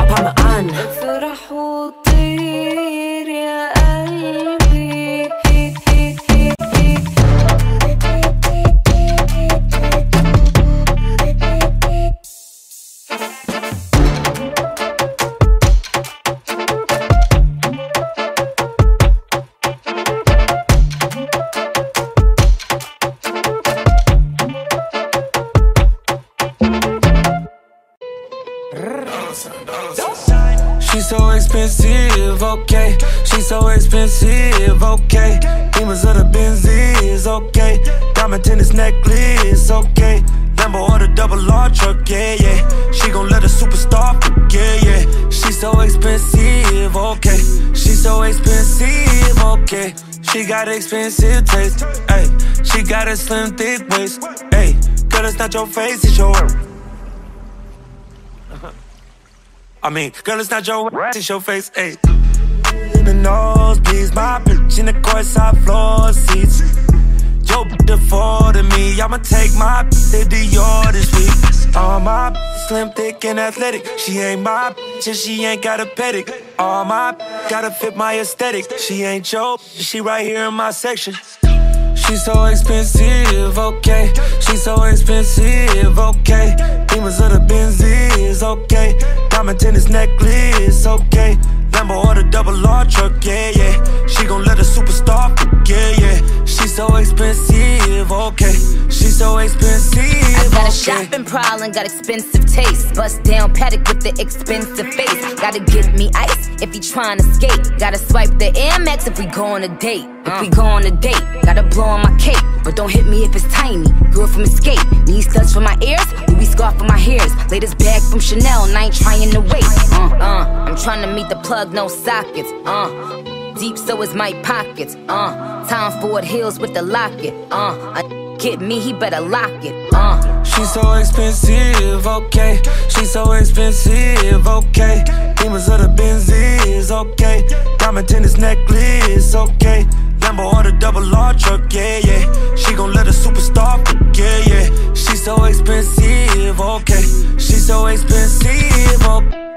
slim, thick waist, hey. Girl, it's not your face, it's your I mean, girl, it's not your ass, it's your face. In the nosebleeds, my bitch in the courtside floor seats. Yo, afforded me, I'ma take my bitch to Dior this week. All my slim, thick, and athletic. She ain't my bitch, and she ain't got a pedic. All my gotta fit my aesthetic. She ain't your she right here in my section. She's so expensive, okay. She's so expensive, okay. Demons of the Benzies, okay. Diamond tennis necklace, okay. Lambo or the double R truck, yeah, yeah. She gon' let a superstar forget, yeah. She's so expensive, okay. She's so expensive, I got a shopping problem, got expensive taste. Bust down Patek with the expensive face. Gotta get me ice if you tryna skate. Gotta swipe the Air Max if we go on a date. If we go on a date, gotta blow on my cape. But don't hit me if it's tiny. Girl from Escape. Need studs for my ears, Louis scarf for my hairs. Latest bag from Chanel, and I ain't trying to wait. Uh, uh, I'm trying to meet the plug, no sockets. Uh. Deep so is my pockets, uh. Tom Ford Hills with the locket, uh. A get me, he better lock it, uh. She's so expensive, okay. She's so expensive, okay. Demons of the Benzies, okay. Diamond tennis necklace, okay. Lambo or the double R truck, yeah, yeah. She gon' let a superstar forget, yeah. She's so expensive, okay. She's so expensive, okay.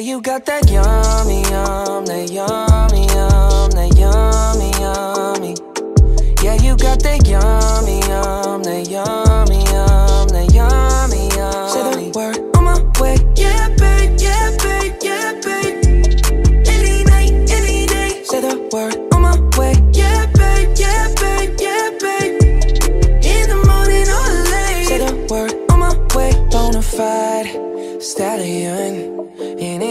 You got that yummy, yum, that yummy, yum, that yummy, yummy. Yeah, you got that yummy, yum, that yummy, yum, that yummy, yummy. Say the word on my way. Yeah, babe, yeah, babe, yeah, babe. Any night, any day. Say the word on my way. Yeah, babe, yeah, babe, yeah, babe. In the morning or late. Say the word on my way. Bonafide stallion.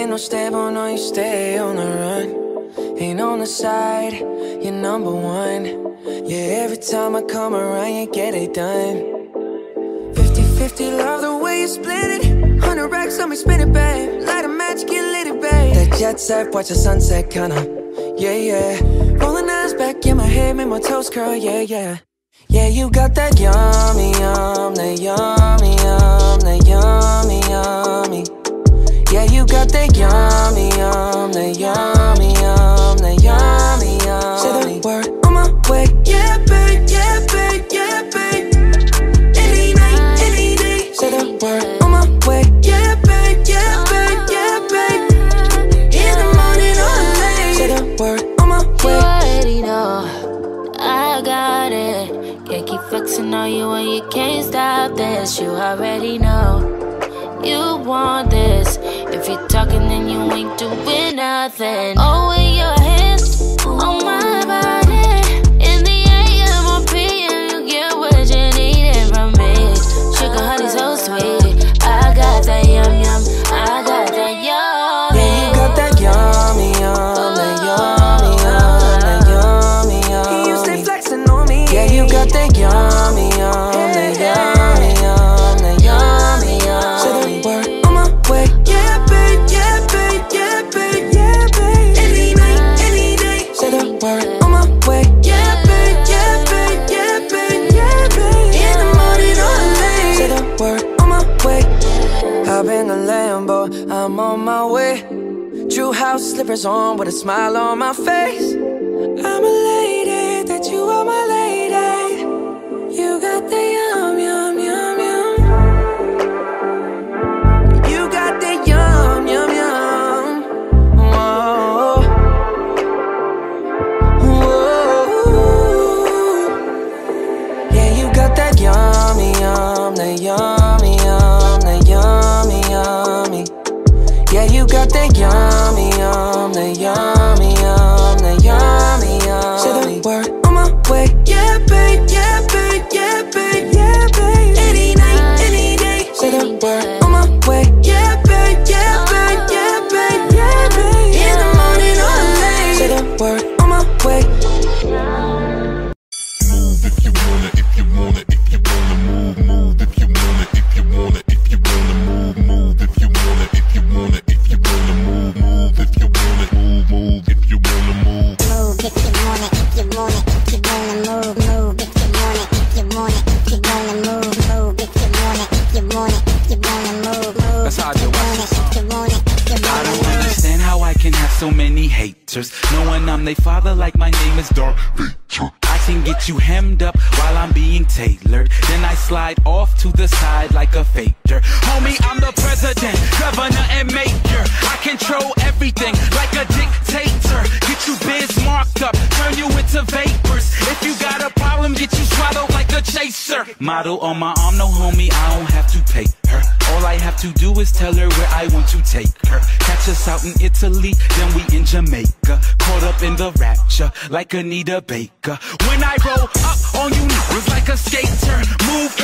No stable, oh no, you stay on the run. Ain't on the side, you're number one. Yeah, every time I come around, you get it done. 50 50, love the way you split it. 100 racks on me, spin it, babe. Light a match, get lit, it, babe. That jet set, watch the sunset, kinda. Yeah, yeah. Rolling eyes back in my head, make my toes curl, yeah, yeah. Yeah, you got that yummy, yum, that yummy, yum, that yummy, yummy. Nothing. Oh, slippers on with a smile on my face. I'm a lady, that you are my lady. You got the yum, yum, yum, yum. You got the yum, yum, yum. Whoa. Whoa. Yeah, you got that yummy, yum, that yummy, yum, that yummy, yummy. Yeah, you got that yum, like Anita Baker. When I roll up on you, niggas like a skater. Move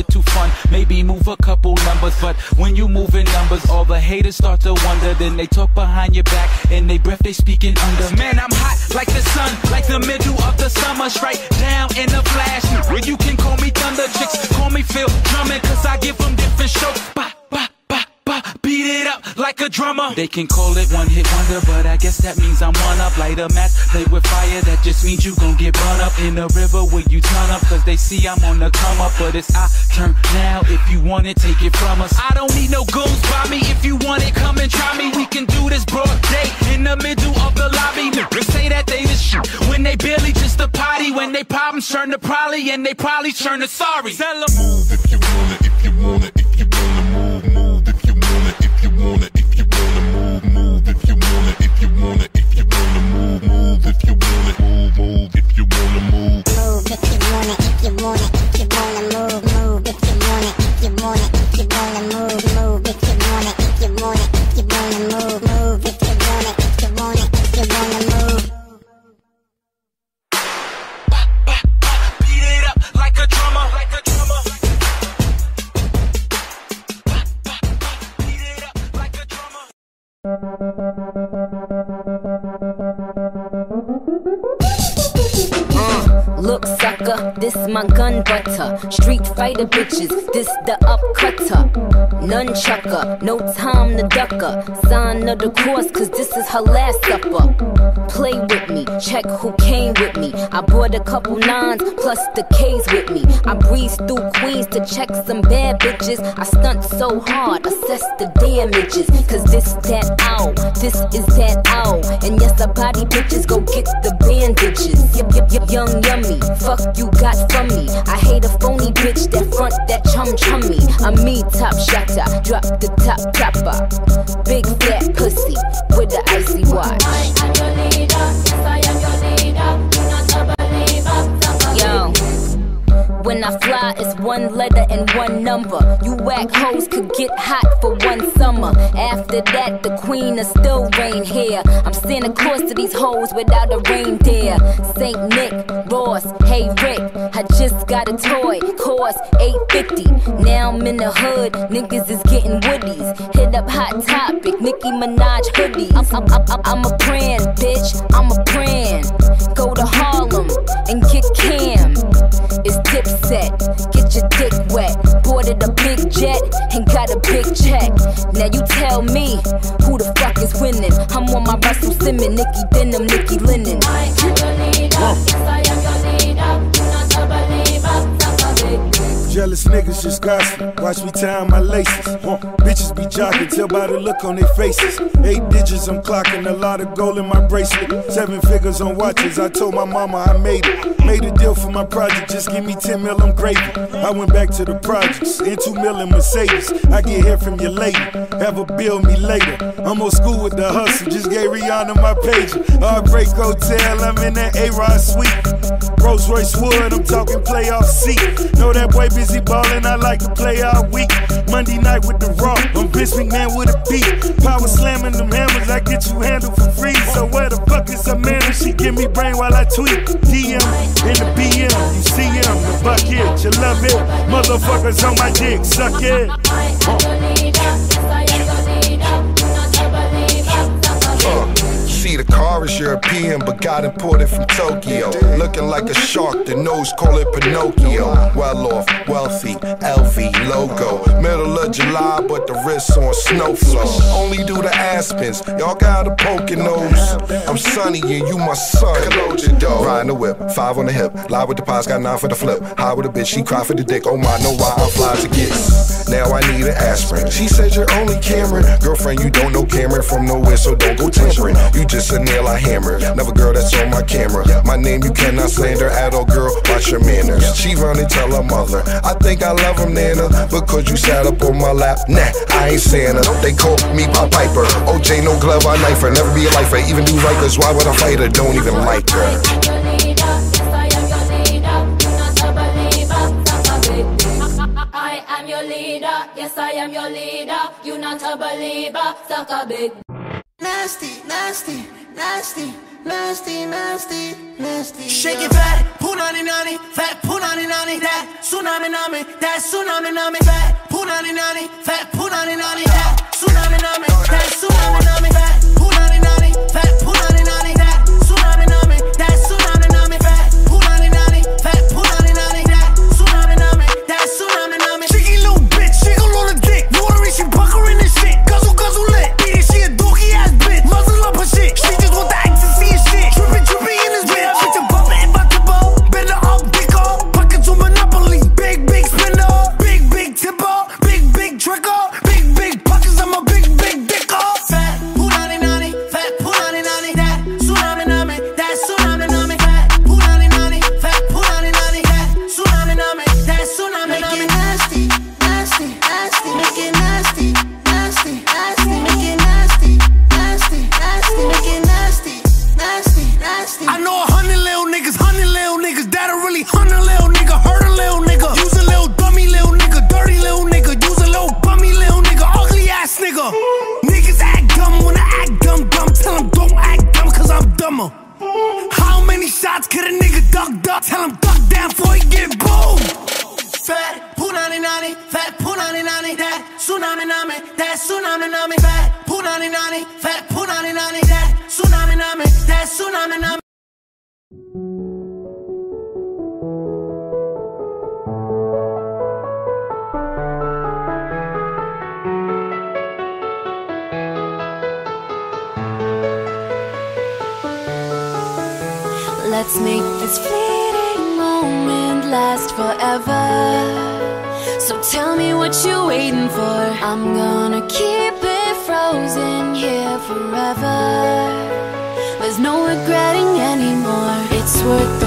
little fun. Maybe move a couple numbers. But when you move in numbers, all the haters start to wonder. Then they talk behind your back and they breath they speaking under. Man, I'm hot like the sun, like the middle of the summer. Straight down in a flash. Where you can call me Thunder Chicks, call me Phil Drummond, cause I give them different strokes. Beat it up like a drummer. They can call it one hit wonder, but I guess that means I'm one up. Light a match, play with fire, that just means you gon' get burned up in the river where you turn up. Cause they see I'm on the come up, but it's I turn now. If you want it, take it from us. I don't need no goons by me. If you want it, come and try me. We can do this broad day in the middle of the lobby. Niggas say that they the shit when they barely just a potty. When they problems turn to probably, and they probably turn to sorry. Tell 'em. Move if you wanna, if you wanna, if want it, you wanna move, move if you want it, you want it, you wanna move, move if you want it, you want it, you wanna move, if you want it, you want it, you wanna move. Beat it up like a drummer. Like a drummer. Look, sucker, this my gun butter. Street fighter bitches, this the upcutter. Nunchucker, no time to ducker. Sign of the cross, cause this is her last supper. Play with me, check who came with me. I brought a couple nines plus the K's with me. I breeze through Queens to check some bad bitches. I stunt so hard, assess the damages. Cause this that ow, this is that ow. And yes, the body bitches go get the bandages. Yep, yep, yep, young yummy. Fuck you got from me. I hate a phony bitch that front that chum chummy. I'm me top shotter, drop the top dropper. Big fat pussy with the icy watch. I am your leader, yes I am your leader. Do not a believer. Yo. When I fly, it's one letter and one number. You whack hoes could get hot for one summer. After that, the queen is still reign here. I'm Santa Claus to these hoes without a reindeer. Saint Nick, Ross, hey Rick, I just got a toy, cost 850. Now I'm in the hood, niggas is getting woodies. Hit up Hot Topic, Nicki Minaj hoodies. I'm, I'm, I'm, I'm a brand, bitch, I'm a brand. Go to Harlem and get Cam. It's Dipset, get your dick wet. Boarded a big jet and got a big check. Now you tell me who the fuck is winning. I'm on my Russell Simmons, Nicki Denim, Nicki Linen. Jealous niggas just gossip. Watch me tie my laces. Huh. Bitches be jocking, tell by the look on their faces. Eight digits, I'm clocking. A lot of gold in my bracelet. Seven figures on watches. I told my mama I made it. Made a deal for my project. Just give me 10 mil, I'm gravy. I went back to the projects. In two mil in Mercedes. I get here from your lady. Have a bill me later. I'm on school with the hustle. Just gave Rihanna my page. Heartbreak Hotel. I'm in that A-Rod suite. Rolls Royce Wood. I'm talking playoff seat. Know that boy busy ballin', I like to play all week. Monday night with the Raw, I'm Vince McMahon with a beat. Power slamming them hammers, I get you handled for free. So where the fuck is Amanda? She give me brain while I tweet. DM in the BM, you see him, the bucket, you love it. Motherfuckers on my dick, suck it. The car is European, but got imported from Tokyo. Looking like a shark, the nose call it Pinocchio. Well off, wealthy, LV logo. Middle of July, but the wrist on snow flow. Only do the Aspens, y'all got a poking nose. I'm sunny and you my son. Riding the whip, five on the hip. Lie with the pies, got nine for the flip. High with a bitch, she cry for the dick. Oh my, know why I'm fly to get. Now I need an aspirin. She said you're only Cameron. Girlfriend, you don't know Cameron from nowhere, so don't go tampering. You just nail I hammer. Never girl that's on my camera. My name you cannot slander at all, girl. Watch your manners. She run and tell her mother. I think I love him, Nana, because you sat up on my lap. Nah, I ain't Santa. They call me Pop Piper. OJ, no glove, I knife her. Never be a lifer. Even do Rikers. Why would I fight her? Don't even like her. I am your leader, yes I am your leader. You not a believer, suck a big. Nasty, nasty, nasty, nasty, nasty, nasty. Shake it fat, punani nani, fat punani nani, that tsunami nami, that tsunami nami, fat punani nani, fat punani nani, that tsunami nami, that tsunami nami, fat punani nani, fat punani nani, fat punani nani, that tsunami nami, that tsunami nami, fat punani nani, fat punani nani, that tsunami nami, that tsunami nami. Let's make this fleeting moment last forever. So tell me what you're waiting for. I'm gonna keep it frozen here forever. There's no regretting anymore. It's worth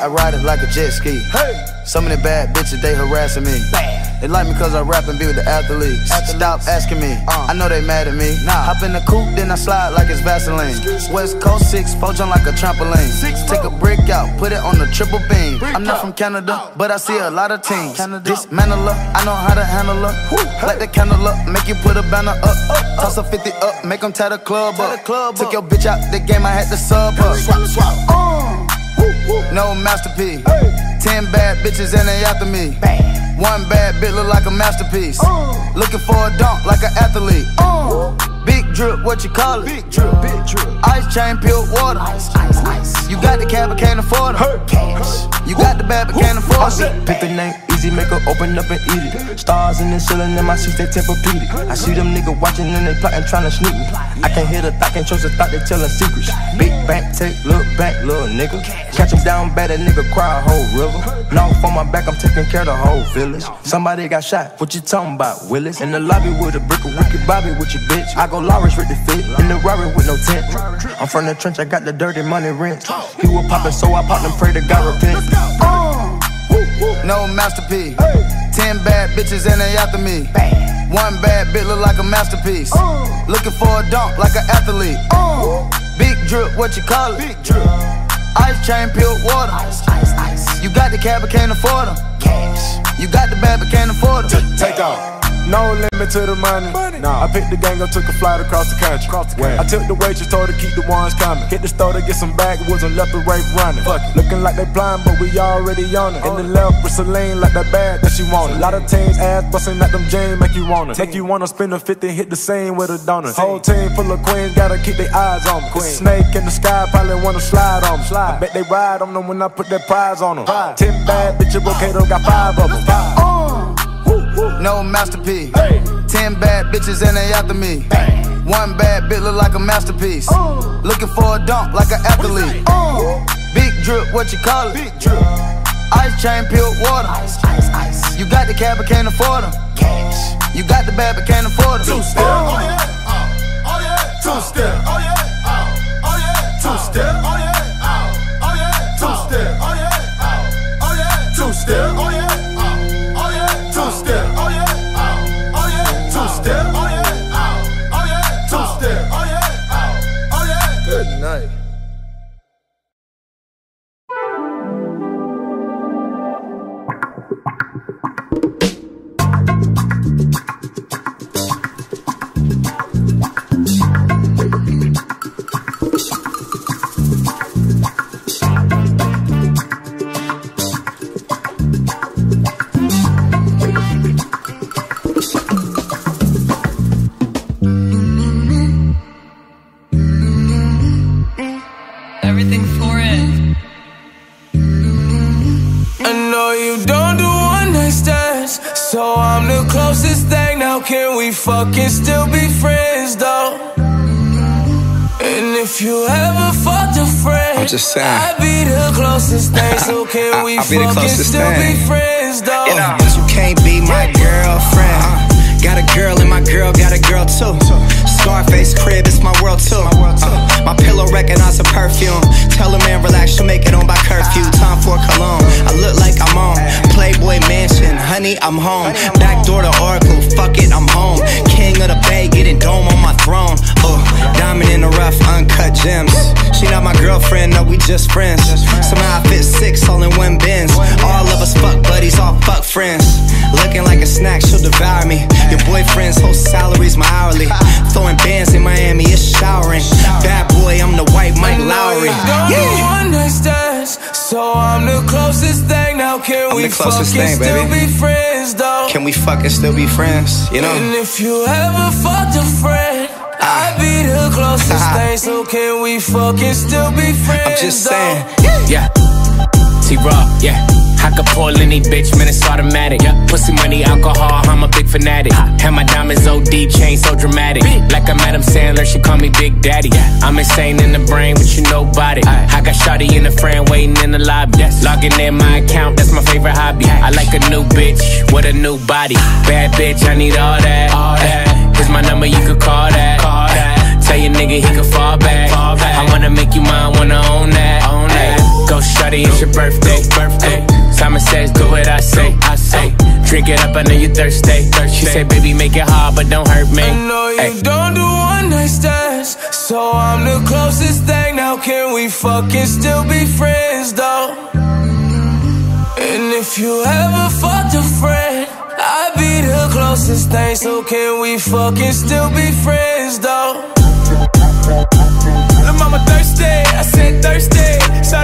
I ride it like a jet ski. Hey. Some of the bad bitches, they harassing me. Bad. They like me cause I rap and be with the athletes. athletes. Stop asking me, I know they mad at me. Nah. Hop in the coupe, then I slide like it's Vaseline. West Coast 6, four jump like a trampoline. Six, Take a brick out, put it on the triple beam. I'm not from Canada, but I see a lot of teams. Dismantle her, I know how to handle her. Light the candle up, make you put a banner up. Toss a 50 up, make them tie the club up. Took your bitch out the game, I had to sub up. No masterpiece. Ten bad bitches and they after me. One bad bitch look like a masterpiece. Uh. Looking for a dunk like an athlete. Uh. Big drip, what you call it? Big drip, big drip. Ice chain, pure water. Ice, ice, ice. You got the cab, but can't afford it. Cash. You got the bad, but can't afford it. Pick the name, easy, make her open up and eat it. Stars in the ceiling in my seats, they tempur-pedic. I see them niggas watching and they plotting, trying to sneak me. I can't hear the thought, can't trust the thought, they telling secrets. Big bank, take, look back, little nigga. Catch him down bad, that nigga cry a whole river. Now on my back, I'm taking care of the whole village. Somebody got shot, what you talking about, Willis? In the lobby with a brick of Ricky Bobby with your bitch. I go Lawrence with the fit, in the Rari with no tent. I'm from the trench, I got the dirty money rent. He was poppin', so I popped and pray to God repent. No masterpiece. Ten bad bitches and they after me. One bad bitch look like a masterpiece. Uh. Looking for a dunk like an athlete. Uh. Big drip, what you call it? Big drip. Ice chain, pure water. Ice, ice, ice. You got the cab, but can't afford them. Cash. You got the bad, but can't afford them. Take off. No limit to the money. Nah. I picked the gang up, took a flight across the country. Across the country. I took the waitress, told her keep the ones coming. Hit the store to get some backwoods and left the right running. Fuck it. Looking like they blind, but we already on it. In the left with Celine, like that bag that she wanted. A lot of teams ass busting at them jeans, make you wanna. Make you wanna spend a 50, hit the same with a donut. Whole team full of queens, gotta keep their eyes on me. Queen. Snake in the sky, probably wanna slide on me. Slide. I bet they ride on them when I put that prize on them. Ten bad bitches, Bocato got five of them. Five. No masterpiece. Ten bad bitches and they after me. One bad bitch look like a masterpiece. Looking for a dunk like an athlete. Big drip, what you call it? Big drip. Ice chain, pure water. Ice, ice, ice. You got the cab, but can't afford them. Cash. You got the bad, but can't afford them. Two step. Oh yeah. Oh, oh yeah. Two step. Oh yeah. Oh yeah. Two step. Oh yeah. Oh yeah. Two step. Oh yeah. Oh, oh yeah. Two step. Oh yeah. Oh, We fucking still be friends though? And if you ever fucked a friend, I'm just saying. I'd be the closest thing. [LAUGHS] So can we I'll fucking closest still thing. be friends though? You know, you can't be my girlfriend. Uh, got a girl and my girl got a girl too. Scarface crib, it's my world too. Uh, my pillow recognize a perfume. Tell a man relax, she'll make it on by curfew. Time for cologne. I look like I'm on Playboy Mansion. Honey, I'm home. Back door to Oracle. Fuck it, I'm home. King of the Bay, getting dome on my throne. Uh, diamond in the rough, uncut gems. She not my girlfriend, no, we just friends. Somehow I fit six all in one bins. All of us fuck buddies, all fuck friends. Looking like a snack, she'll devour me. Your boyfriend's whole salary's my hourly. Throwing bands in Miami, it's showering. Bad boy, I'm the white Mike Lowrey. Don't do one night stands, so I'm the closest thing. Now can I'm we fucking thing, still be friends though? Can we fucking still be friends? You know? And if you ever fucked a friend, ah. I'd be the closest [LAUGHS] thing. So can we fucking still be friends? I'm just saying. Yeah. T-Raw, yeah. I could pull any bitch, man, it's automatic. Yeah. Pussy money, alcohol, I'm a big fanatic. Ah. Have my diamonds OD, chain so dramatic. Like I'm Adam Sandler, she call me Big Daddy. I'm insane in the brain, but you know body. I got Shotty in the frame waiting in the lobby. Logging in my account, that's my favorite hobby. I like a new bitch with a new body. Bad bitch, I need all that. All that. Here's my number, you could call that. Call that. Tell your nigga he could fall back. Fall back. I wanna make you mine, wanna own that. Own that. Go Shotty, it's your birthday. birthday. Simon says, do what I say. I say. Drink it up, I know you thirsty. She said, baby, make it hard, but don't hurt me. I know you don't do one night stands, so I'm the closest thing. Now can we fucking still be friends though? And if you ever fucked a friend, I'd be the closest thing. So can we fucking still be friends though? Lil' mama thirsty, I said thirsty.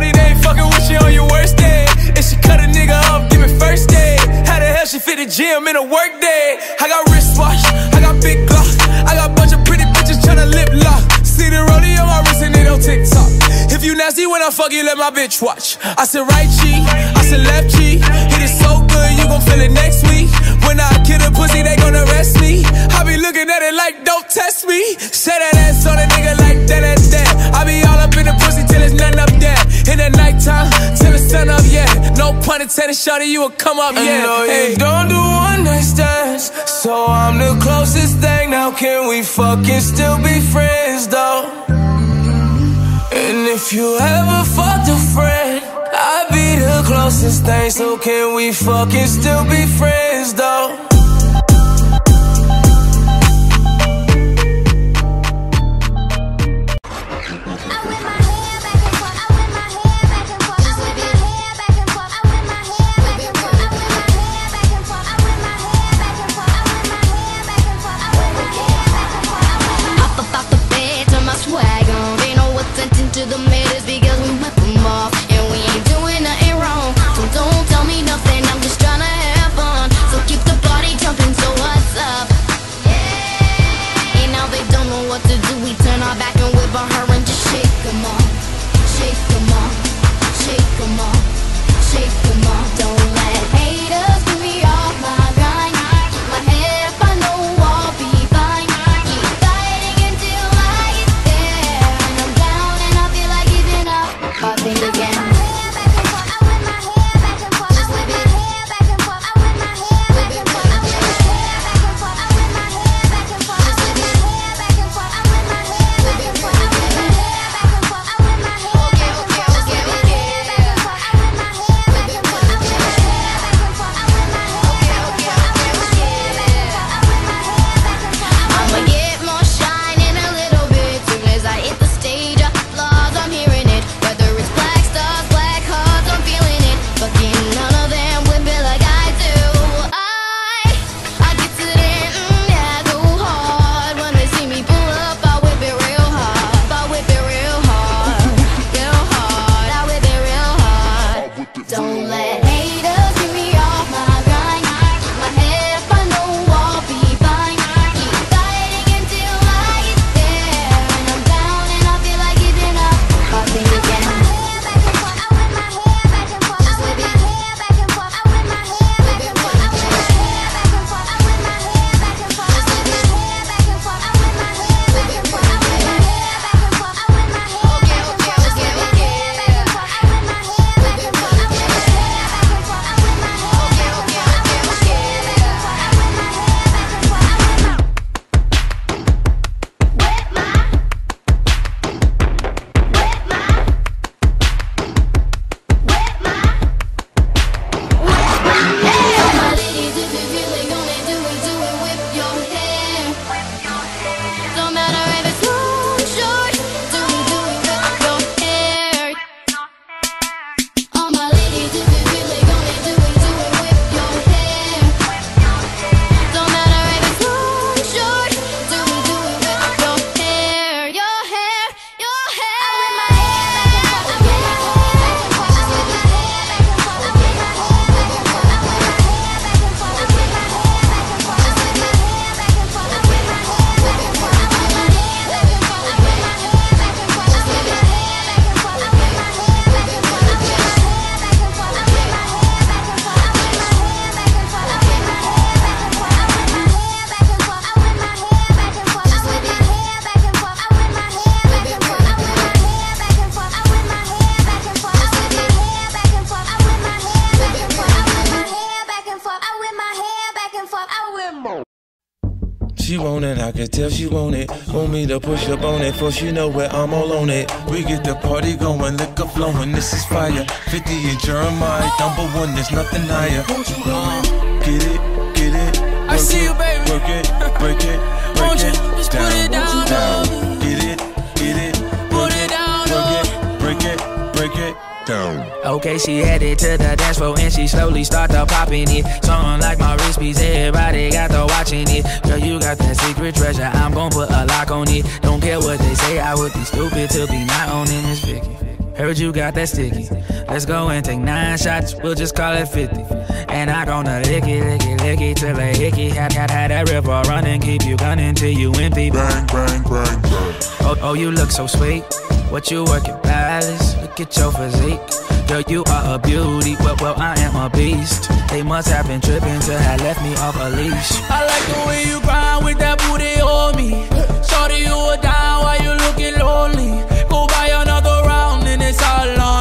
Ain't fucking with you on your worst day. If she cut a nigga off, give me first day. How the hell she fit the gym in a work day? I got wristwatch, I got big glock, I got bunch of pretty bitches tryna lip lock. See the rollie on my wrist and it on TikTok. If you nasty when I fuck you, let my bitch watch. I said right cheek, I said left cheek. Hit it so good, you gon' feel it next week. When I kill a pussy, they gon' arrest me. I be looking at it like, don't test me. Say that ass on a nigga like that, that, that. I be all up in the pussy till it's nothing up there. In the nighttime, till the sun up, yeah. No pun intended, shawty, you will come up, yeah. I know Hey. you don't do one night stands, so I'm the closest thing. Now can we fucking still be friends though? And if you ever fucked a friend, the closest thing. So can we fucking still be friends though? Up on it, for she know where I'm all on it. We get the party going, liquor flowing, this is fire. 50 and Jeremih, number one, there's nothing higher. Uh, get it, get it. I see you, baby. Work it, break it, [LAUGHS] break it. just put it down, down. Get it, get it. Put it down, Work it, break it, break it. Down. Okay, she headed to the dance floor and she slowly start to popping it. Something like my wrist piece, everybody got to it. Girl, you got that secret treasure, I'm gon' put a lock on it. Don't care what they say, I would be stupid to be not owning this Vicky. Heard you got that sticky. Let's go and take nine shots, we'll just call it 50. And I gonna lick it, lick it, lick it till a hickey. Had, had, had that river running, keep you gunning till you empty. Bang, bang, bang, bang. Oh, oh, you look so sweet. What you working, palace? Look at your physique. Girl, you are a beauty, well, well, I am a beast. They must have been tripping to have left me off a leash. I like the way you grind with that booty on me. Shorty, you were down while you looking lonely. Go buy another round and it's all on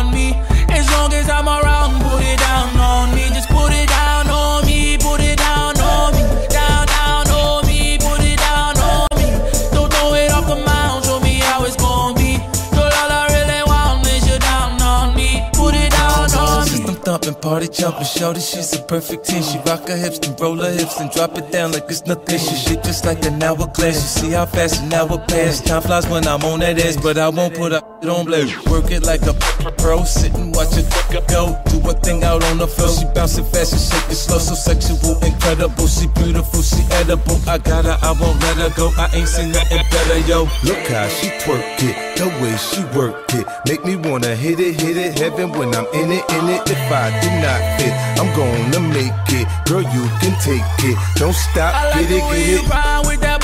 party jumping, shorty, she's a perfect 10. She rock her hips and roll her hips and drop it down like it's nothing. She shit just like an hourglass. You see how fast an hour pass. Time flies when I'm on that ass, but I won't put up on blade. Work it like a pro, sit and watch it go. Do a thing out on the floor. She bouncing fast and shake it slow, so sexual, incredible. She beautiful, she edible. I got her, I won't let her go. I ain't seen nothing better, yo. Look how she twerk it, the way she work it. Make me wanna hit it, hit it, heaven when I'm in it, in it. If I do not fit, I'm gonna make it. Girl, you can take it. Don't stop, I like get it, get it.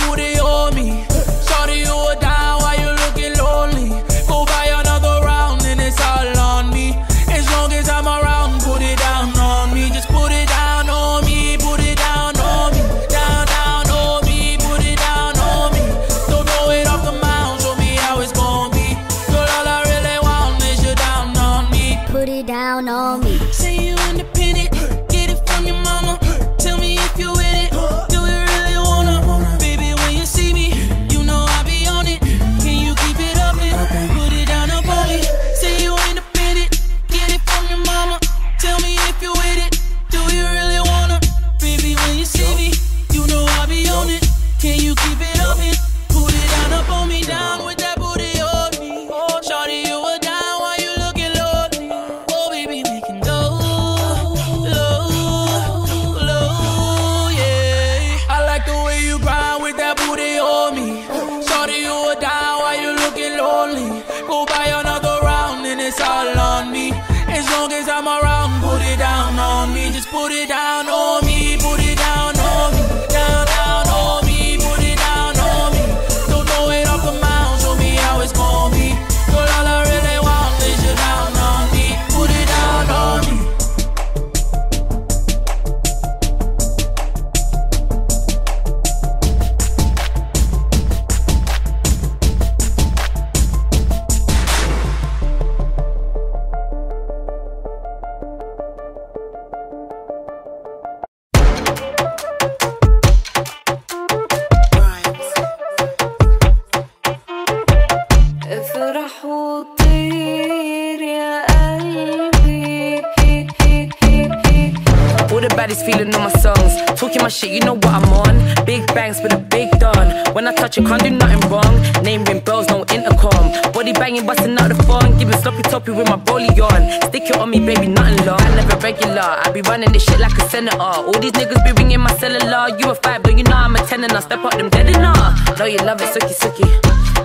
Shit, you know what I'm on. Big bangs with a big done. When I touch it, can't do nothing wrong. Name ring bells, no intercom. Body banging, busting out the phone. Giving sloppy toppy with my rollie on. Stick it on me, baby, nothing long. I never regular. I be running this shit like a senator. All these niggas be ringing my cellular. You a five, but you know I'm a ten and I step up them dead enough. Know you love it, sucky sucky.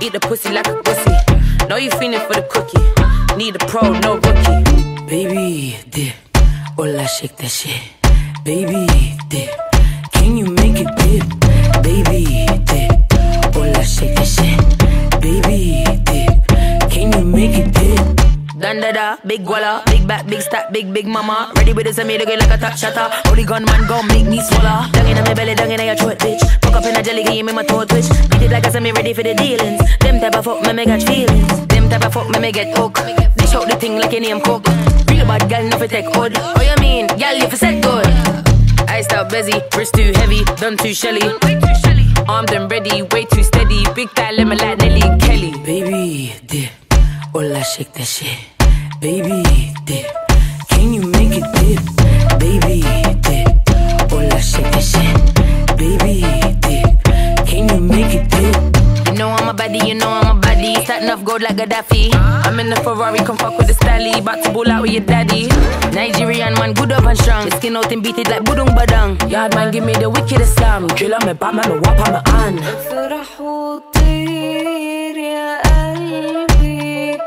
Eat the pussy like a pussy. Know you feeling for the cookie. Need a pro, no rookie. Baby, dip. Hola, shake that shit. Baby, dip. Can you make it dip? Baby, dip. Shake shit. Baby, dip. Can you make it dip? Dandada, big walla, big back, big stack, big big mama. Ready with and me looking like a top shatter. Holy gun man, gon' make me swallow. Dung in my belly, dung in your throat, bitch. Fuck up in a jelly, game, make my throat twitch. Beat it like I said, me ready for the dealings. Them type of fuck, me me got feelings. Them type of fuck, me me get hook. Dish out the thing like your name cook. Real bad girl, no fi take hood. Oh you mean, girl, you fi set good. Iced out busy, wrist too heavy, done too shelly. Armed and ready, way too steady. Big that lemon like Nelly and Kelly. Baby, dip. Hola, shake that shit. Baby, dip. Can you make it dip? Baby, dip. Hola, shake that shit. Baby, dip. Can you make it dip? You know I'm a baddie, you know I'm a baddie. Starting off gold like Gaddafi. I'm in the Ferrari, come fuck with the stally. About to pull out with your daddy. Nigerian man, good up and strong. His skin out and beat it like budung badang. Yard man, give me the wickedest slam. Drill on me, Batman, me wap on my hand. افرح وطير يا قلبي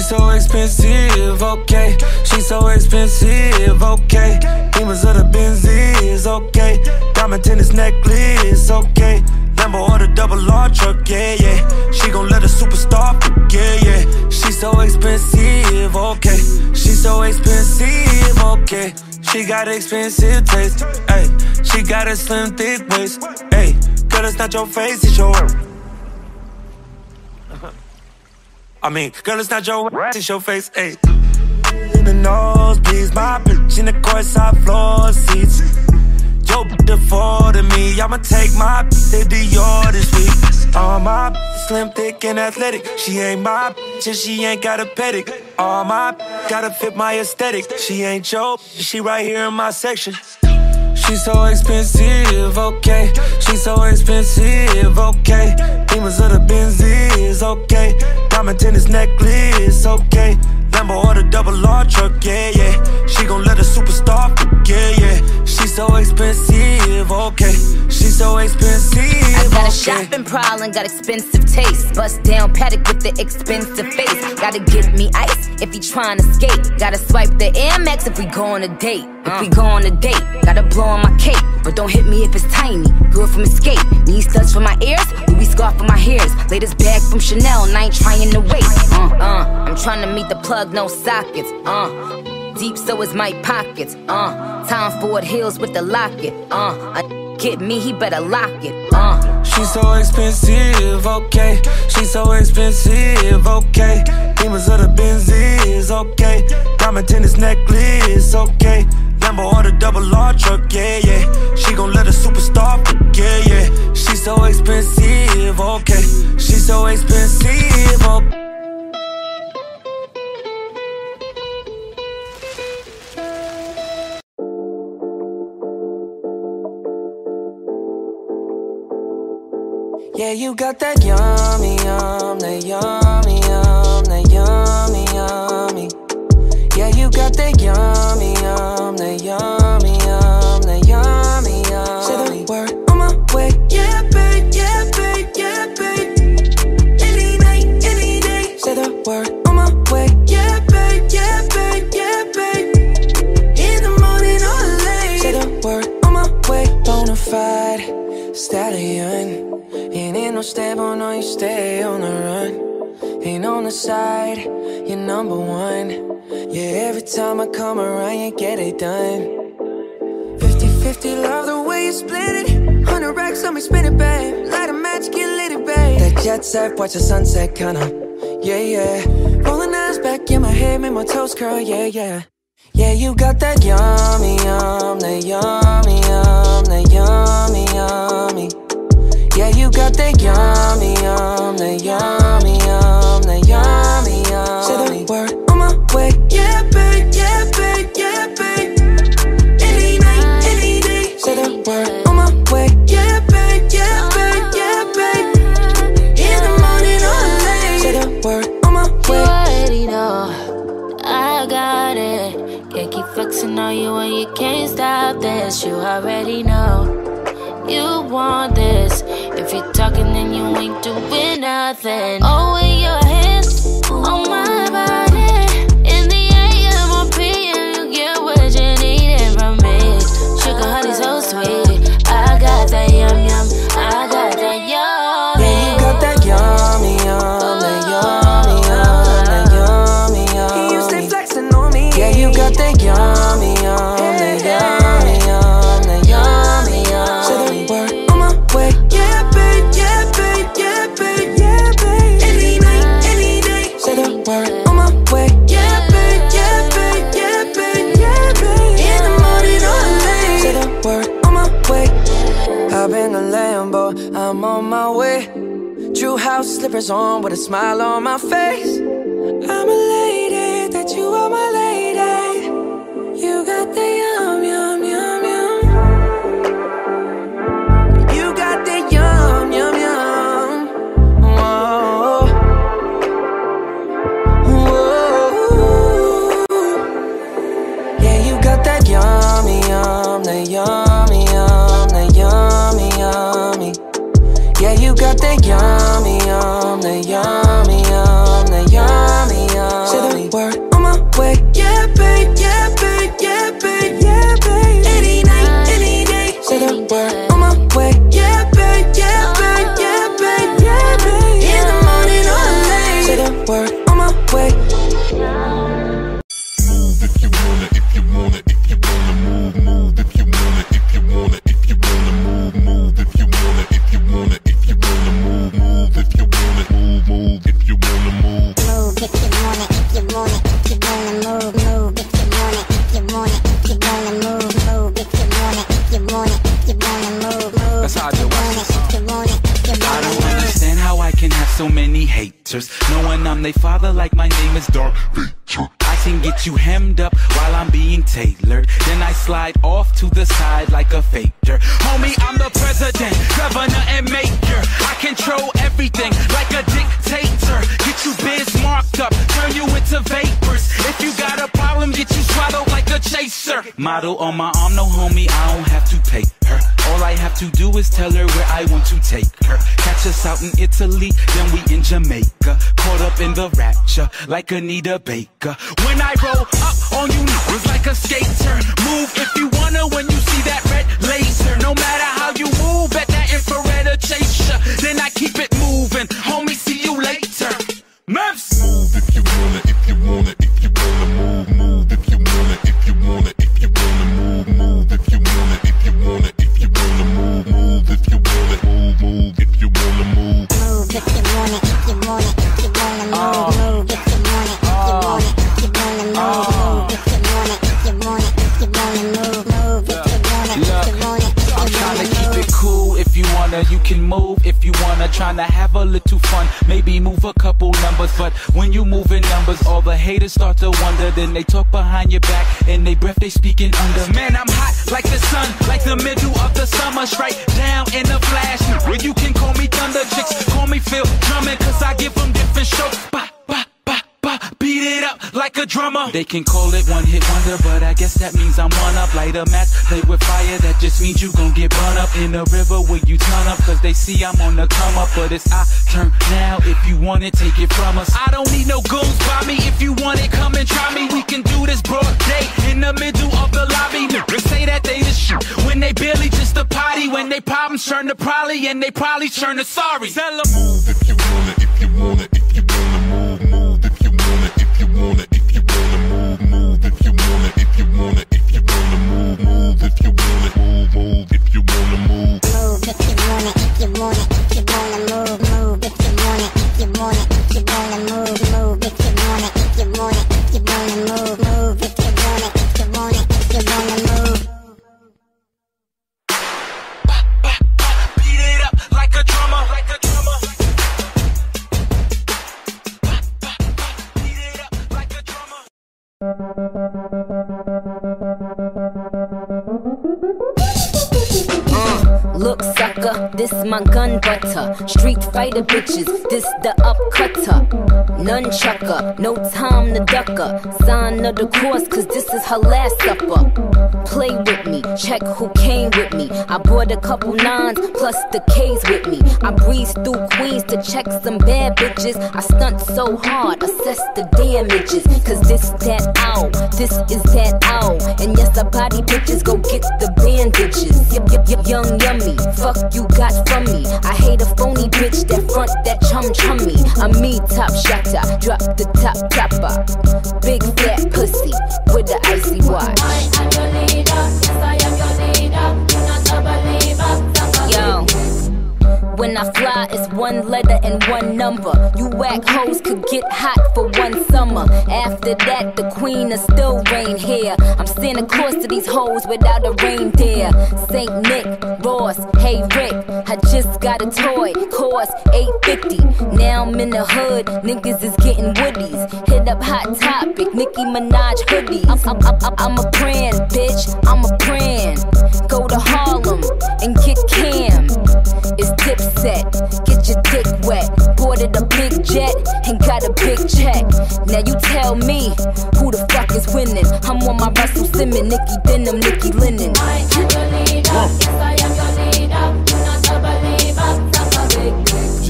She's so expensive, okay. She's so expensive, okay. Demons of the Benzies, okay. Diamond tennis necklace, okay. Lambo or the double R truck, yeah, yeah. She gon' let a superstar, yeah, yeah. She's so expensive, okay. She's so expensive, okay. She got expensive taste, ayy. She got a slim, thick waist, ayy. Girl, it's not your face, it's your I mean, girl, it's not your it's your face, ayy. In the nosebleeds, my bitch in the courtside floor seats. Yo, default to me, I'ma take my bitch to Dior this week. All my bitch slim, thick, and athletic. She ain't my bitch, and she ain't got a pedic. All my bitch gotta fit my aesthetic. She ain't your, she right here in my section. She's so expensive, okay. She's so expensive, okay. Demons of the Benzies, okay. Diamond tennis necklace, okay. Lambo or the double R truck, yeah, yeah. She gon' let a superstar, yeah, yeah. She's so expensive, okay. She's so expensive, I got a shopping problem, got expensive taste. Bust down Patek with the expensive face. Gotta get me ice if he tryna skate. Gotta swipe the Air Max if we go on a date. If we go on a date, gotta blow on my cape. But don't hit me if it's tiny. Girl from Escape. Need studs for my ears, Louis scarf for my hairs. Latest bag from Chanel, and I ain't trying to wait. Uh, uh, I'm trying to meet the plug, no sockets. Uh. Deep so is my pockets, uh. Tom Ford Hills with the locket, uh. A [LAUGHS] get me, he better lock it, uh. She's so expensive, okay. She's so expensive, okay. Demons of the Benzies, okay. Diamond tennis necklace, okay. Lambo or the double R truck, yeah, yeah. She gon' let a superstar, yeah, yeah. She's so expensive, okay. She's so expensive, okay. Yeah, you got that yummy, yum, that yummy, yum, that yummy, yummy. Yeah, you got that yummy, yum, that yummy, come around, you get it done. 50 50, love the way you split it. 100 racks on me, spin it, babe. Light a match, get lit, it, babe. That jet set, watch the sunset, kinda. Yeah, yeah. Rolling eyes back in my head, make my toes curl, yeah, yeah. Yeah, you got that yummy, yum, that yummy, yum, that yummy, yummy. Yeah, you got that yummy, yum, that yummy, yum, that yummy, yum. Say the word on my way. You already know you want this. If you're talking, then you ain't doing nothing. Oh, on with a smile on my face. I'm a lady, that you are my lady. You got the yum, yum, yum, yum. You got the yum, yum, yum. Whoa. Whoa. Yeah, you got that yummy, yum, the yummy, yum, the yummy, yummy. Yeah, you got that yum, like my name is Darth Vader. I can get you hemmed up while I'm being tailored, then I slide off to the side like a faker. Homie, I'm the president, governor, and mayor. I control everything like a dictator. Get you biz marked up, turn you into vapors. If you got a problem, get you swallowed like a chaser. Model on my arm, no homie, I don't have to pay. All I have to do is tell her where I want to take her. Catch us out in Italy, then we in Jamaica. Caught up in the rapture, like Anita Baker. When I roll up on you, it's like a skater. Move if you wanna when you see that red laser. No matter how you move, at trying to have a little fun. Maybe move a couple numbers. But when you move in numbers, all the haters start to wonder. Then they talk behind your back and they breath they speaking under. Man, I'm hot like the sun, like the middle of the summer. Straight down in a flash. Where you can call me Thunder Chicks, call me Phil Drummond, cause I give them different strokes. Beat it up like a drummer. They can call it one hit wonder, but I guess that means I'm one up. Light a match, play with fire, that just means you gon' get burned up in the river where you turn up. Cause they see I'm on the come up, but it's I turn now. If you want it, take it from us. I don't need no goons by me. If you want it, come and try me. We can do this broad day in the middle of the lobby. Niggas say that they the shit when they barely just a potty. When they problems turn to probably, and they probably turn to sorry. Tell 'em. Move if you wanna, if you wanna, if you move, move if you wanna move. Move if you want it, if you want it, if you wanna move, move if you want it, if you want it, if you wanna move, move if you want it, if you want it, if you wanna move, move if you want it, if you want it, if you wanna move. Beat it up like a drummer, like a drummer. Beat it up like a drummer. Look, sucker, this my gun butter. Street fighter bitches, this the upcutter. Nunchucker, no time to ducker. Sign of the course, cause this is her last supper. Play with me, check who came with me. I brought a couple nines plus the K's with me. I breeze through Queens to check some bad bitches. I stunt so hard, assess the damages. Cause this that ow, this is that ow. And yes, I body bitches, go get the bandages. Yep, yep, yep, young yummy. Fuck you got from me. I hate a phony bitch that front that chum chummy. I'm me, top shotter, drop the top topper. Big fat pussy with the icy watch. When I fly, it's one letter and one number. You whack hoes could get hot for one summer. After that, the queen of still reign here. I'm Santa Claus to these hoes without a reindeer. Saint Nick, Ross, hey Rick, I just got a toy, cost 850. Now I'm in the hood, niggas is getting woodies. Hit up Hot Topic, Nicki Minaj hoodies. I'm, I'm, I'm, I'm a brand, bitch, I'm a brand. Go to Harlem and get Cam. It's dipset, get your dick wet. Boarded a big jet and got a big check. Now you tell me who the fuck is winning. I'm on my Russell Simmons, Nicki Denim, Nicki Linen. Yes I am your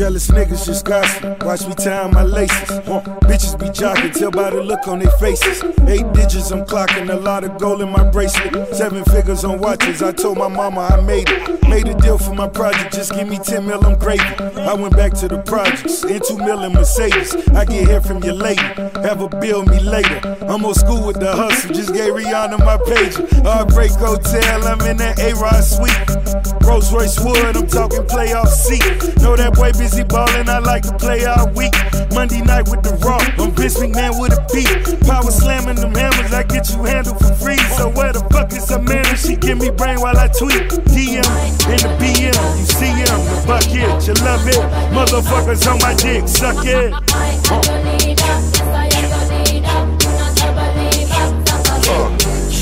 Jealous niggas just gossip. Watch me tie my laces. Uh, bitches be jocking, tell by the look on their faces. Eight digits, I'm clocking a lot of gold in my bracelet. Seven figures on watches. I told my mama I made it. Made a deal for my project, just give me 10 mil, I'm gravy. I went back to the projects, in 2 mil in Mercedes. I get here from your lady, have a bill me later. I'm on school with the hustle, just gave Rihanna my page. Heartbreak Hotel, I'm in that A-Rod suite. Rolls Royce Wood, I'm talking playoff seat. Know that boy ballin', I like to play all week. Monday night with the Raw, I'm Vince McMahon with a beat. Power slamming them hammers, I get you handled for free. So where the fuck is Amanda? She give me brain while I tweet. DM in the BM, you see him, the bucket, you love it. Motherfuckers on my dick, suck it.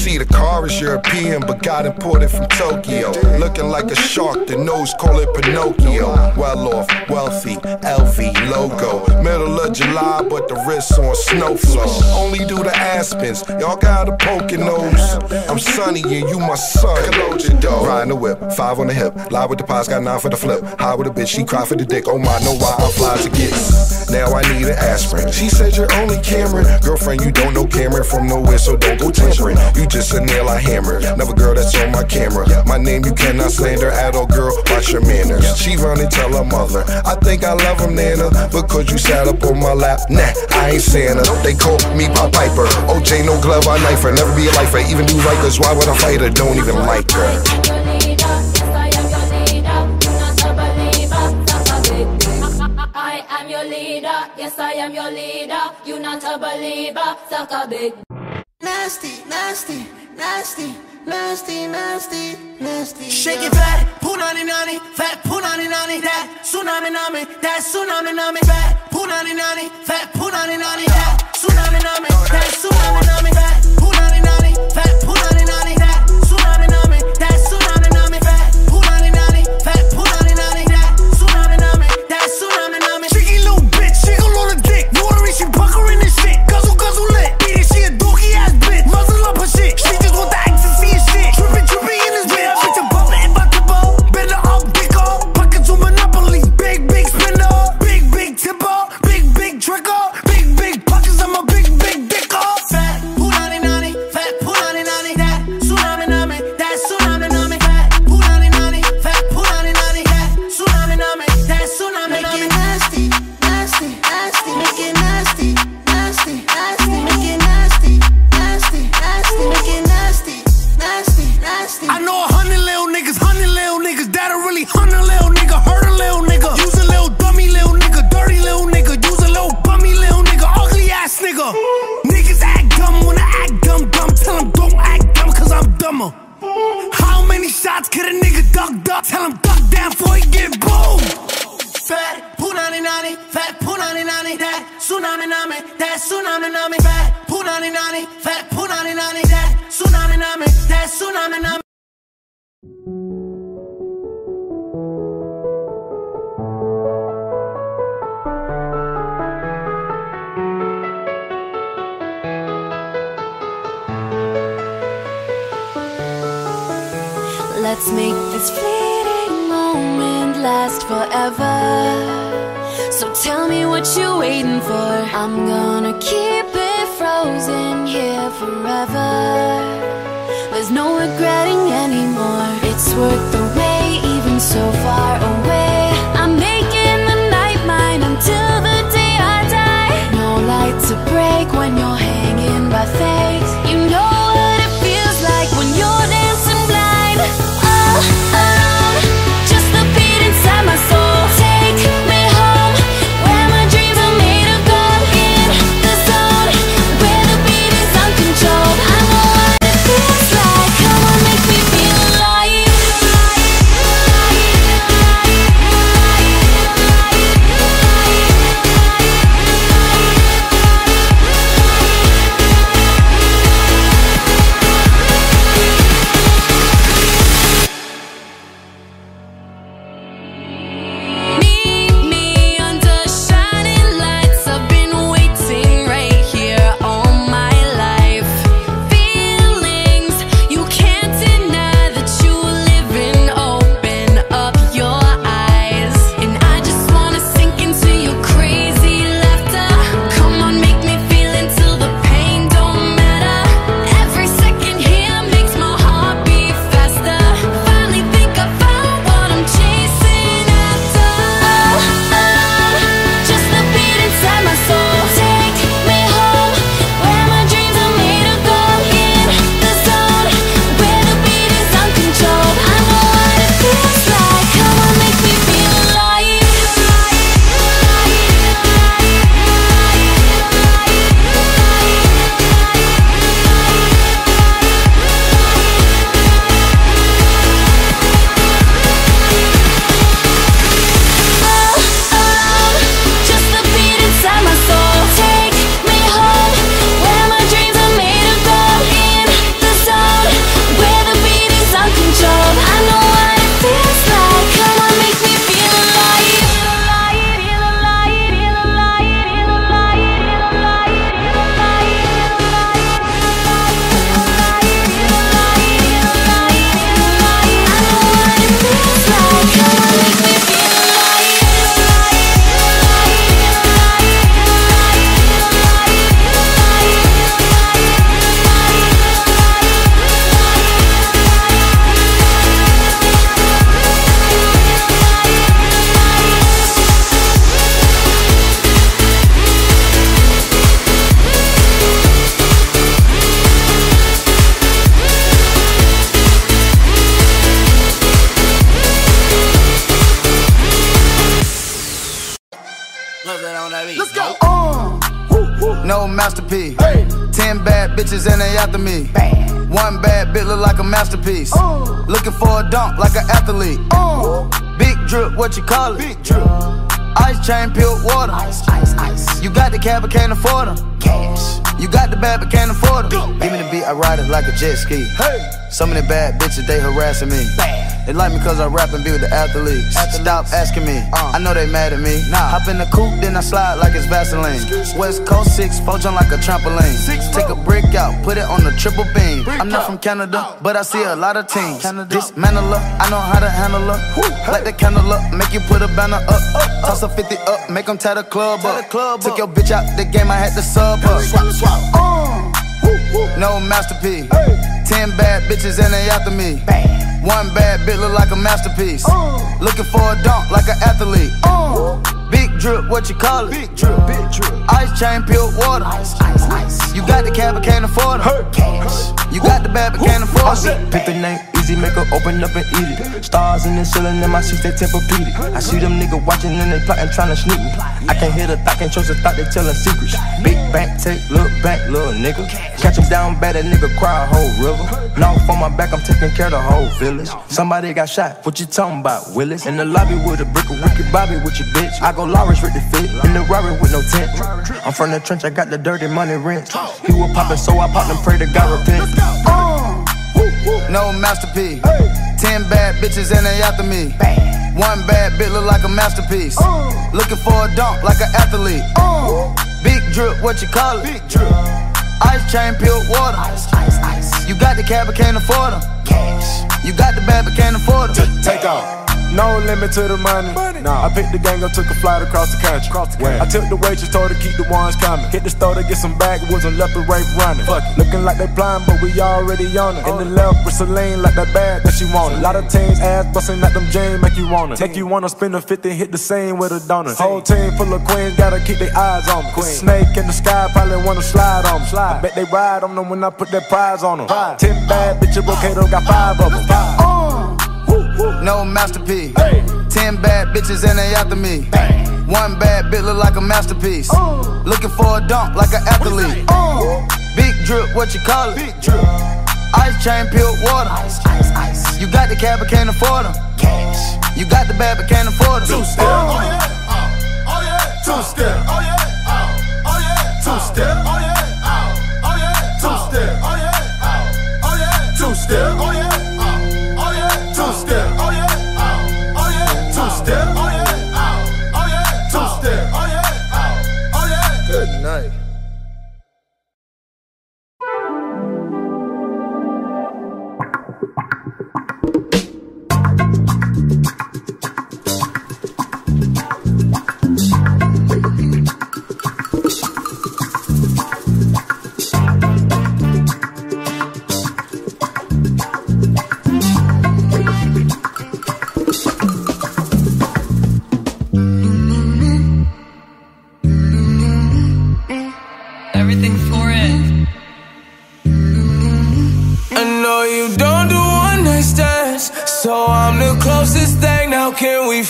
See the car is European, but got imported from Tokyo. Looking like a shark, the nose call it Pinocchio. Well off, wealthy, LV logo. Middle of July, but the wrists on snow flow. Only do the Aspens, y'all got a poking nose. I'm sunny and you my son. Riding the whip, five on the hip. Lie with the pies, got nine for the flip. High with a bitch, she cry for the dick. Oh my, know why I fly to get. Now I need an aspirin. She said you're only Cameron. Girlfriend, you don't know Cameron from nowhere, so don't go tampering. You just a nail I hammer. Never girl that's on my camera. My name you cannot slander at girl. Watch your manners. She run and tell her mother. I think I love him, Nana. Because you sat up on my lap. Nah, I ain't Santa. They call me Pop Piper. OJ, no glove, I knife her. Never be a lifer. Even do Rikers. Why would I fight her? Don't even like her. I am your leader, yes I am your leader. You not a believer, suck a big. Nasty, nasty, nasty, nasty, nasty, nasty. Shake it fat, punani nani, fat punani nani, that tsunami nami, that tsunami nami, fat punani nani, fat punani nani, that tsunami nami, that tsunami nami, fat punani nani, fat punani nani, that tsunami nami, that tsunami nami, fat punani nani, fat punani nani, that tsunami nami, that tsunami nami. Cheeky little bitch, she gon' on the dick. Watery, she puckering tsunami nami, that tsunami nami, fat punani nani, fat punani nani, that tsunami nami, that tsunami nami. Let's make this fleeting moment last forever. So tell me what you're waiting for. I'm gonna keep it frozen here forever. There's no regretting anymore. It's worth the wait, even so far away. On that beat. Let's go. Uh, no masterpiece. Hey. Ten bad bitches and they after me. Bam. One bad bitch look like a masterpiece. Uh. Looking for a dunk like an athlete. Uh. Big drip, what you call it? Big drip. Ice chain, pure water. Ice, ice, ice. You got the cab, but can't afford them. Cash. You got the bad, but can't afford them. Give me the beat, I ride it like a jet ski. Hey. Some of the bad bitches, they harassing me. Bad. They like me cause I rap and be with the athletes. athletes. Stop asking me, uh. I know they mad at me. Nah. Hop in the coupe, then I slide like it's Vaseline. West Coast 6, four jump like a trampoline. Six, Take a brick out, put it on the triple beam. Brick I'm not from Canada, uh. but I see a lot of uh. teams. Dismantle her, I know how to handle her. Hey. Light the candle up, make you put a banner up. up, Toss a 50 up, make them tie the club tie up. The club Took up. your bitch out the game, I had to sub up. Swap, swap. Uh. No masterpiece. Hey. Ten bad bitches and they after me. Bam. One bad bitch look like a masterpiece. Uh. Looking for a dunk like an athlete. Uh. Big drip, what you call it? Big drip, big drip. Ice chain, pure water. Ice, ice, ice. You got the cab, but can't afford it. Cash. You got the bad, but can't afford it. Pick the name easy, make her open up and eat it. Stars in the ceiling in my seats, they tempur-pedic. I see them niggas watching and they plotting, trying to sneak me. I can't hear the thought, can't trust the thought, they telling secrets. Big bank, take, look back, little nigga. Catch him down bad, that nigga cry a whole river. Now on my back, I'm taking care of the whole village. Somebody got shot, what you talking about, Willis? In the lobby with a brick of Ricky Bobby with your bitch. I go Lawrence with the fit, in the Rari with no tent. I'm from the trench, I got the dirty money rent. He was poppin', so I popped and pray to God repent. Uh, no masterpiece. Ten bad bitches and they after me. One bad bitch look like a masterpiece. Uh. Looking for a dunk like an athlete. Uh. Big drip, what you call it? Big drip. Ice chain, pure water. Ice, ice, ice. You got the cab, but can't afford them. Cash. You got the bad, but can't afford them. Take off. No limit to the money. money. Nah. I picked the gang up, took a flight across the country. Across the country. I took the waitress, told her keep the ones coming. Hit the store to get some backwoods and left the rape running. Fuck it. Looking like they blind, but we already on it. In the left with Celine, like that bag that she wanted. A lot of teams ass busting at them jeans, make you wanna. Make you wanna spend a 50, hit the scene with a donut. Whole team full of queens, gotta keep their eyes on me. Queen. Snake in the sky, probably wanna slide on me. Slide. I bet they ride on them when I put that prize on them. Pride. Ten bad bitches, Bocato got five of them. Five. Uh, no masterpiece. Hey. Ten bad bitches and they after me. Bang. One bad bitch look like a masterpiece. Uh. Looking for a dunk like an athlete. Uh. Big drip, what you call it? Big drip. Ice chain, pure water. Ice, ice, ice. You got the cab, but can't afford them. Cash. You got the bad, but can't afford them. Two step. Oh yeah. Oh, oh yeah. Two step. Oh yeah. Oh, oh yeah. Two step. Oh yeah. Oh, oh yeah. Two step. Oh yeah. Oh, oh yeah. Two step. Oh yeah.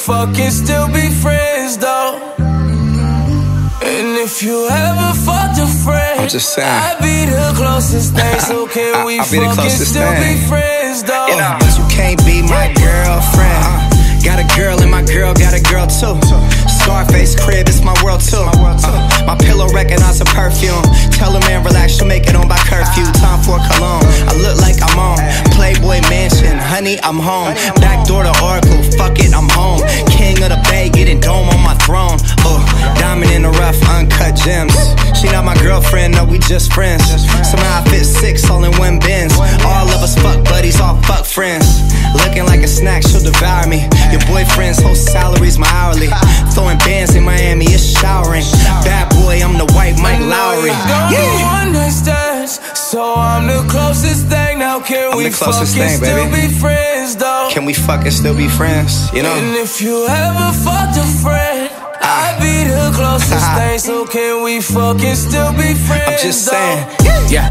Fucking still be friends though. And if you ever fucked a friend, I'm just saying. I'd be the closest thing. So [LAUGHS] can we fucking still thing. be friends though? You, know, you can't be my girlfriend. Uh, got a girl and my girl got a girl too. Scarface crib, it's my world too. Uh, my pillow recognize a perfume. Tell a man relax, she'll make it on by curfew. Time for cologne. I look like I'm on Playboy Mansion. Honey, I'm home. Back door to Oracle. Fuck it, I'm home. King of the Bay, getting dome on my throne. Oh, diamond in the rough, uncut gems. She not my girlfriend, no, we just friends. Somehow I fit six all in one bins. All of us fuck buddies, all fuck friends. Looking like a snack, she'll devour me. Your boyfriend's whole salary's my hourly. Throwing bands in Miami, it's showering. Bad boy, I'm the white Mike Lowrey. Yeah. So I'm the closest thing. Now can I'm we fucking thing, still be friends though? Can we fucking still be friends? You know. And if you ever fucked a friend. I'd be the closest [LAUGHS] thing, so can we fucking still be friends? I'm just saying, yeah.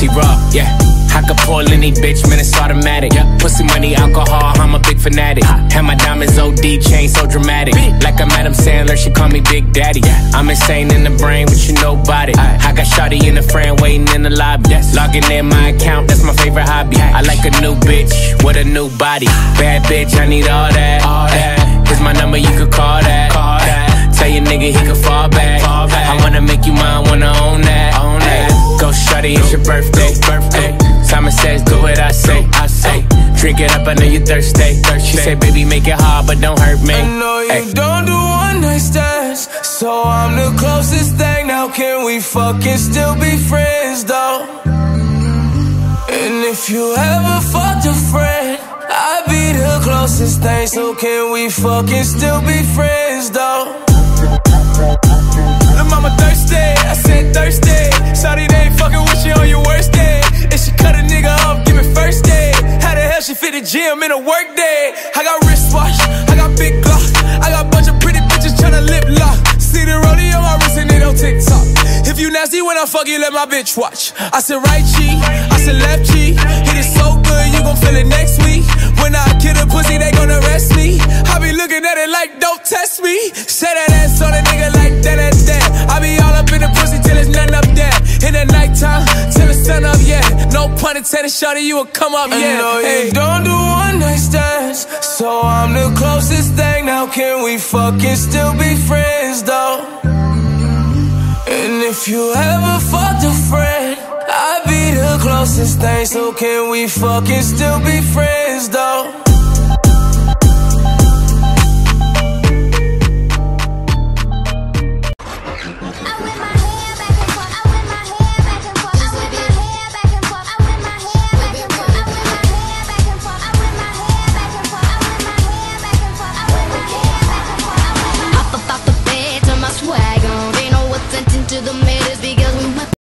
Yeah. I could pull any bitch, man, it's automatic. Yeah. Pussy money, alcohol, I'm a big fanatic. Ah. And my diamonds OD chain so dramatic. Like I'm Adam Sandler, she call me Big Daddy. I'm insane in the brain, but you know about it. I got Shotty in the friend waiting in the lobby. Logging in my account, that's my favorite hobby. I like a new bitch with a new body. Bad bitch, I need all that. All that. Here's my number, you could call that. Call that. Tell your nigga he could fall back. fall back. I wanna make you mine, wanna own that. Own that. Go shorty, it's your birthday. birthday. Simon says, do what I say. I say. Drink it up, I know you thirsty. She say, baby, make it hard, but don't hurt me. I know you Ay. don't do one night stands, so I'm the closest thing. Now can we fucking still be friends though? And if you ever fucked a friend, I'd be the closest thing. So can we fucking still be friends though? Mama thirsty, I said thirsty. Shawty they ain't fucking with you on your worst day. If she cut a nigga off, give me first day. How the hell she fit the gym in a work day? I got wristwatch, I got big glock, I got bunch of pretty bitches tryna lip lock. See the rollie on my wrist and it on TikTok. If you nasty when I fuck you, let my bitch watch. I said right cheek, I said left cheek. Hit it so good, you gon' feel it next week. When I kill a pussy, they gon' arrest me. I be looking at it like, don't test me. Say that ass on a nigga like that, that, that. I be all up in the pussy till there's nothing up there. In the nighttime, till the sun up, yeah. No pun intended, shawty, you will come up, yeah. I know you Hey. don't do one night stands, so I'm the closest thing. Now can we fucking still be friends though? And if you ever fucked a friend, I'd be the closest thing. So can we fucking still be friends though?